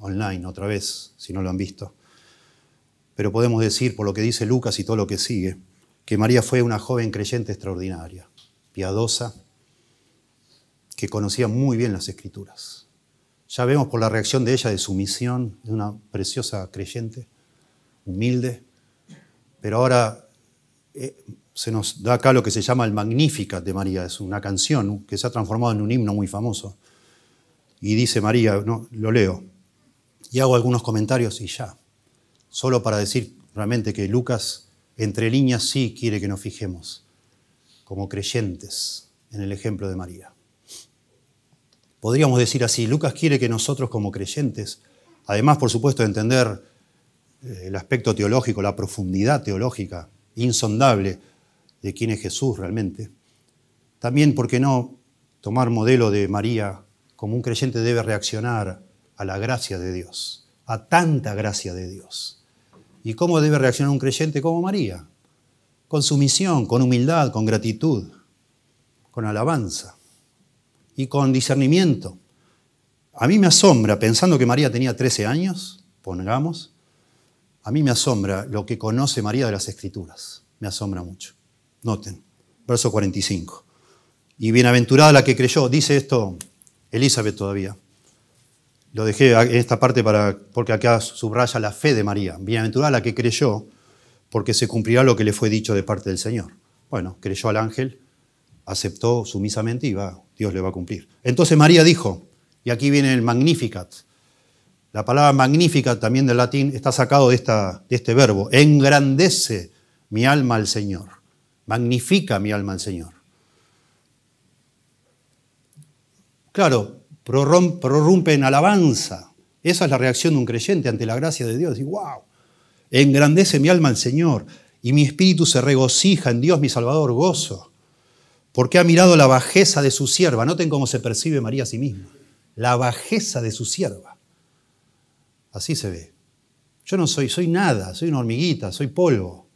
online otra vez, si no lo han visto. Pero podemos decir, por lo que dice Lucas y todo lo que sigue, que María fue una joven creyente extraordinaria, piadosa, que conocía muy bien las escrituras. Ya vemos por la reacción de ella de sumisión, de una preciosa creyente, humilde, pero ahora eh, se nos da acá lo que se llama el Magnificat de María, es una canción que se ha transformado en un himno muy famoso. Y dice María, no, lo leo, y hago algunos comentarios y ya, solo para decir realmente que Lucas, entre líneas, sí quiere que nos fijemos como creyentes en el ejemplo de María. Podríamos decir así, Lucas quiere que nosotros como creyentes, además por supuesto de entender el aspecto teológico, la profundidad teológica insondable de quién es Jesús realmente, también, ¿por qué no tomar modelo de María como un creyente debe reaccionar a la gracia de Dios, a tanta gracia de Dios? ¿Y cómo debe reaccionar un creyente como María? Con sumisión, con humildad, con gratitud, con alabanza y con discernimiento. A mí me asombra, pensando que María tenía 13 años, pongamos, a mí me asombra lo que conoce María de las Escrituras. Me asombra mucho. Noten, verso 45. Y bienaventurada la que creyó, dice esto Elizabeth todavía. Lo dejé en esta parte para, porque acá subraya la fe de María. Bienaventurada la que creyó, porque se cumplirá lo que le fue dicho de parte del Señor. Bueno, creyó al ángel, aceptó sumisamente y va, Dios le va a cumplir. Entonces María dijo, y aquí viene el Magnificat. La palabra Magnificat también del latín está sacado de, esta, de este verbo. Engrandece mi alma al Señor. Magnifica mi alma al Señor. Claro, prorrumpe en alabanza. Esa es la reacción de un creyente ante la gracia de Dios. Y wow, engrandece mi alma al Señor y mi espíritu se regocija en Dios mi Salvador, gozo porque ha mirado la bajeza de su sierva. Noten cómo se percibe María a sí misma. La bajeza de su sierva. Así se ve. Yo no soy, soy nada, soy una hormiguita, soy polvo.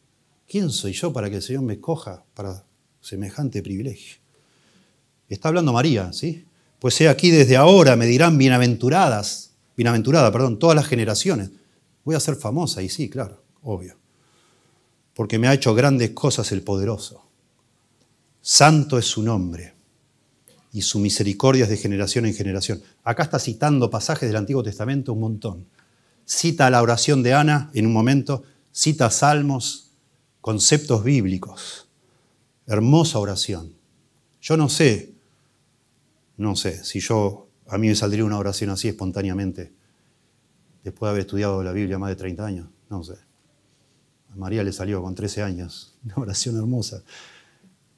¿Quién soy yo para que el Señor me escoja para semejante privilegio? Está hablando María, ¿sí? Pues he aquí desde ahora me dirán bienaventuradas, bienaventurada, perdón, todas las generaciones. Voy a ser famosa, y sí, claro, obvio. Porque me ha hecho grandes cosas el poderoso. Santo es su nombre y su misericordia es de generación en generación. Acá está citando pasajes del Antiguo Testamento un montón. Cita la oración de Ana en un momento, cita salmos, conceptos bíblicos. Hermosa oración. Yo no sé, no sé, si yo, a mí me saldría una oración así espontáneamente, después de haber estudiado la Biblia más de 30 años, no sé. A María le salió con 13 años, una oración hermosa.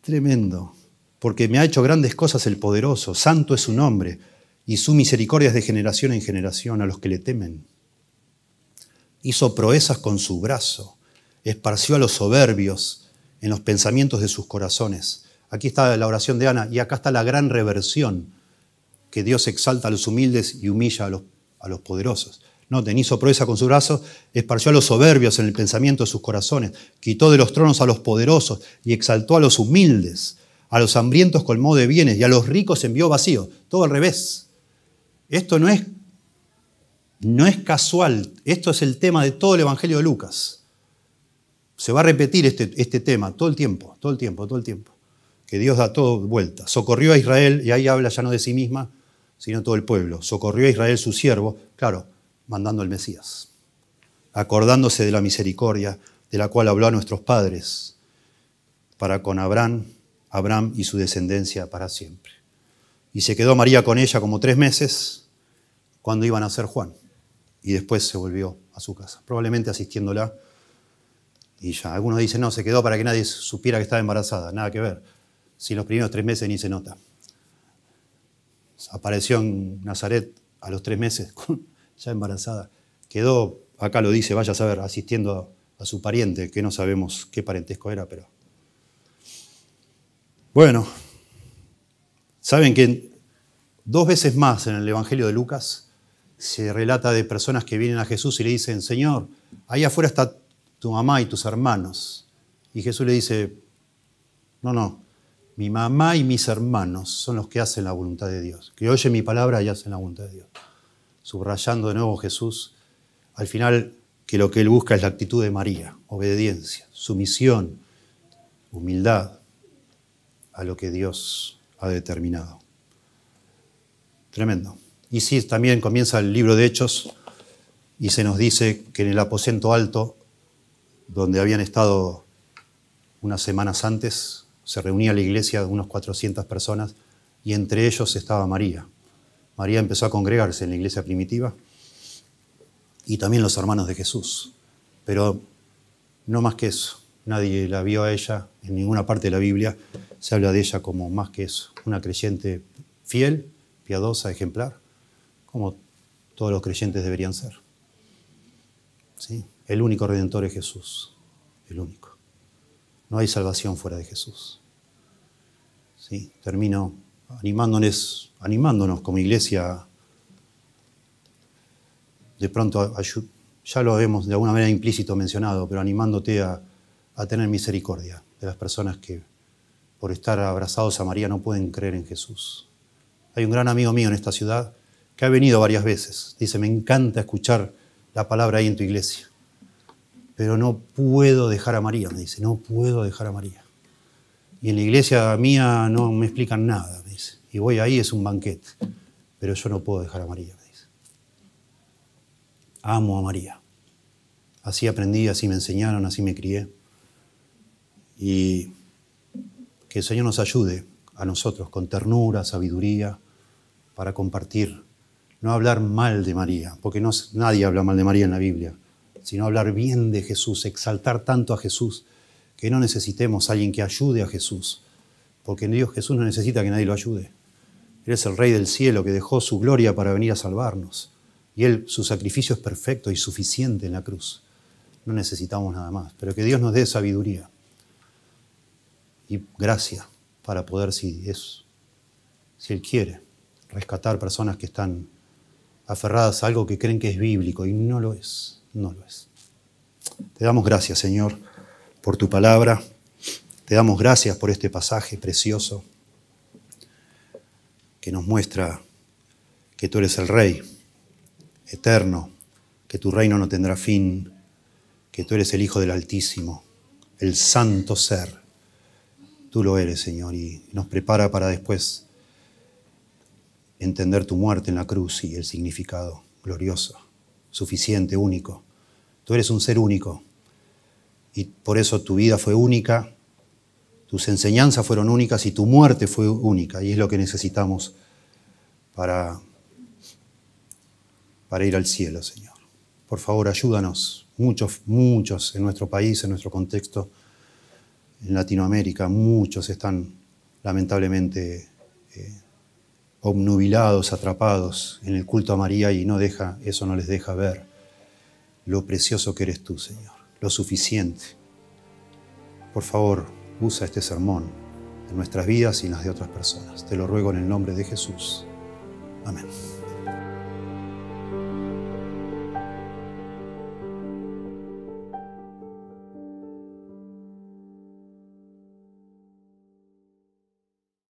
Tremendo, porque me ha hecho grandes cosas el poderoso, santo es su nombre, y su misericordia es de generación en generación a los que le temen. Hizo proezas con su brazo, esparció a los soberbios en los pensamientos de sus corazones. Aquí está la oración de Ana y acá está la gran reversión, que Dios exalta a los humildes y humilla a los, a los poderosos. Noten, hizo proeza con su brazo, esparció a los soberbios en el pensamiento de sus corazones, quitó de los tronos a los poderosos y exaltó a los humildes, a los hambrientos colmó de bienes y a los ricos envió vacíos. Todo al revés. Esto no es No es casual, esto es el tema de todo el Evangelio de Lucas. Se va a repetir este, este tema todo el tiempo, todo el tiempo, todo el tiempo. Que Dios da todo vuelta. Socorrió a Israel, y ahí habla ya no de sí misma, sino todo el pueblo. Socorrió a Israel su siervo, claro, mandando al Mesías, acordándose de la misericordia de la cual habló a nuestros padres, para con Abraham, Abraham y su descendencia para siempre. Y se quedó María con ella como tres meses cuando iban a ser Juan. Y después se volvió a su casa, probablemente asistiéndola. Y ya, algunos dicen, no, se quedó para que nadie supiera que estaba embarazada. Nada que ver. Si los primeros tres meses ni se nota. Apareció en Nazaret a los tres meses, ya embarazada. Quedó, acá lo dice, vaya a saber, asistiendo a su pariente, que no sabemos qué parentesco era, pero... Bueno, saben que dos veces más en el Evangelio de Lucas se relata de personas que vienen a Jesús y le dicen, Señor, ahí afuera está tu mamá y tus hermanos. Y Jesús le dice, no, no, mi mamá y mis hermanos son los que hacen la voluntad de Dios, que oyen mi palabra y hacen la voluntad de Dios. Subrayando de nuevo Jesús, al final que lo que él busca es la actitud de María, obediencia, sumisión, humildad a lo que Dios ha determinado. Tremendo. Y sí, también comienza el libro de Hechos y se nos dice que en el aposento alto, donde habían estado unas semanas antes, se reunía la iglesia de unas 400 personas y entre ellos estaba María. María empezó a congregarse en la iglesia primitiva y también los hermanos de Jesús. Pero no más que eso. Nadie la vio a ella en ninguna parte de la Biblia. Se habla de ella como más que eso. Una creyente fiel, piadosa, ejemplar, como todos los creyentes deberían ser. ¿Sí? El único redentor es Jesús. El único. No hay salvación fuera de Jesús. ¿Sí? Termino animándonos, animándonos como iglesia de pronto ya lo hemos de alguna manera implícito mencionado, pero animándote a, tener misericordia de las personas que por estar abrazados a María no pueden creer en Jesús. Hay un gran amigo mío en esta ciudad que ha venido varias veces. Dice, me encanta escuchar la palabra ahí en tu iglesia, pero no puedo dejar a María, me dice, no puedo dejar a María. Y en la iglesia mía no me explican nada, me dice. Y voy ahí, es un banquete, pero yo no puedo dejar a María amo a María. Así aprendí, así me enseñaron, así me crié. Y que el Señor nos ayude a nosotros con ternura, sabiduría, para compartir. No hablar mal de María, porque no, nadie habla mal de María en la Biblia, sino hablar bien de Jesús, exaltar tanto a Jesús, que no necesitemos a alguien que ayude a Jesús, porque Dios Jesús no necesita que nadie lo ayude. Él es el Rey del cielo que dejó su gloria para venir a salvarnos. Y Él, su sacrificio es perfecto y suficiente en la cruz. No necesitamos nada más. Pero que Dios nos dé sabiduría y gracia para poder, si, es, si Él quiere, rescatar personas que están aferradas a algo que creen que es bíblico y no lo es, no lo es. Te damos gracias, Señor, por tu palabra. Te damos gracias por este pasaje precioso que nos muestra que tú eres el Rey eterno, que tu reino no tendrá fin, que tú eres el Hijo del Altísimo, el santo ser. Tú lo eres, Señor, y nos prepara para después entender tu muerte en la cruz y el significado glorioso, suficiente, único. Tú eres un ser único y por eso tu vida fue única, tus enseñanzas fueron únicas y tu muerte fue única y es lo que necesitamos para para ir al cielo, Señor. Por favor, ayúdanos. Muchos, muchos en nuestro país, en nuestro contexto, en Latinoamérica, muchos están lamentablemente eh, obnubilados, atrapados en el culto a María y no deja, eso no les deja ver lo precioso que eres tú, Señor, lo suficiente. Por favor, usa este sermón en nuestras vidas y en las de otras personas. Te lo ruego en el nombre de Jesús. Amén.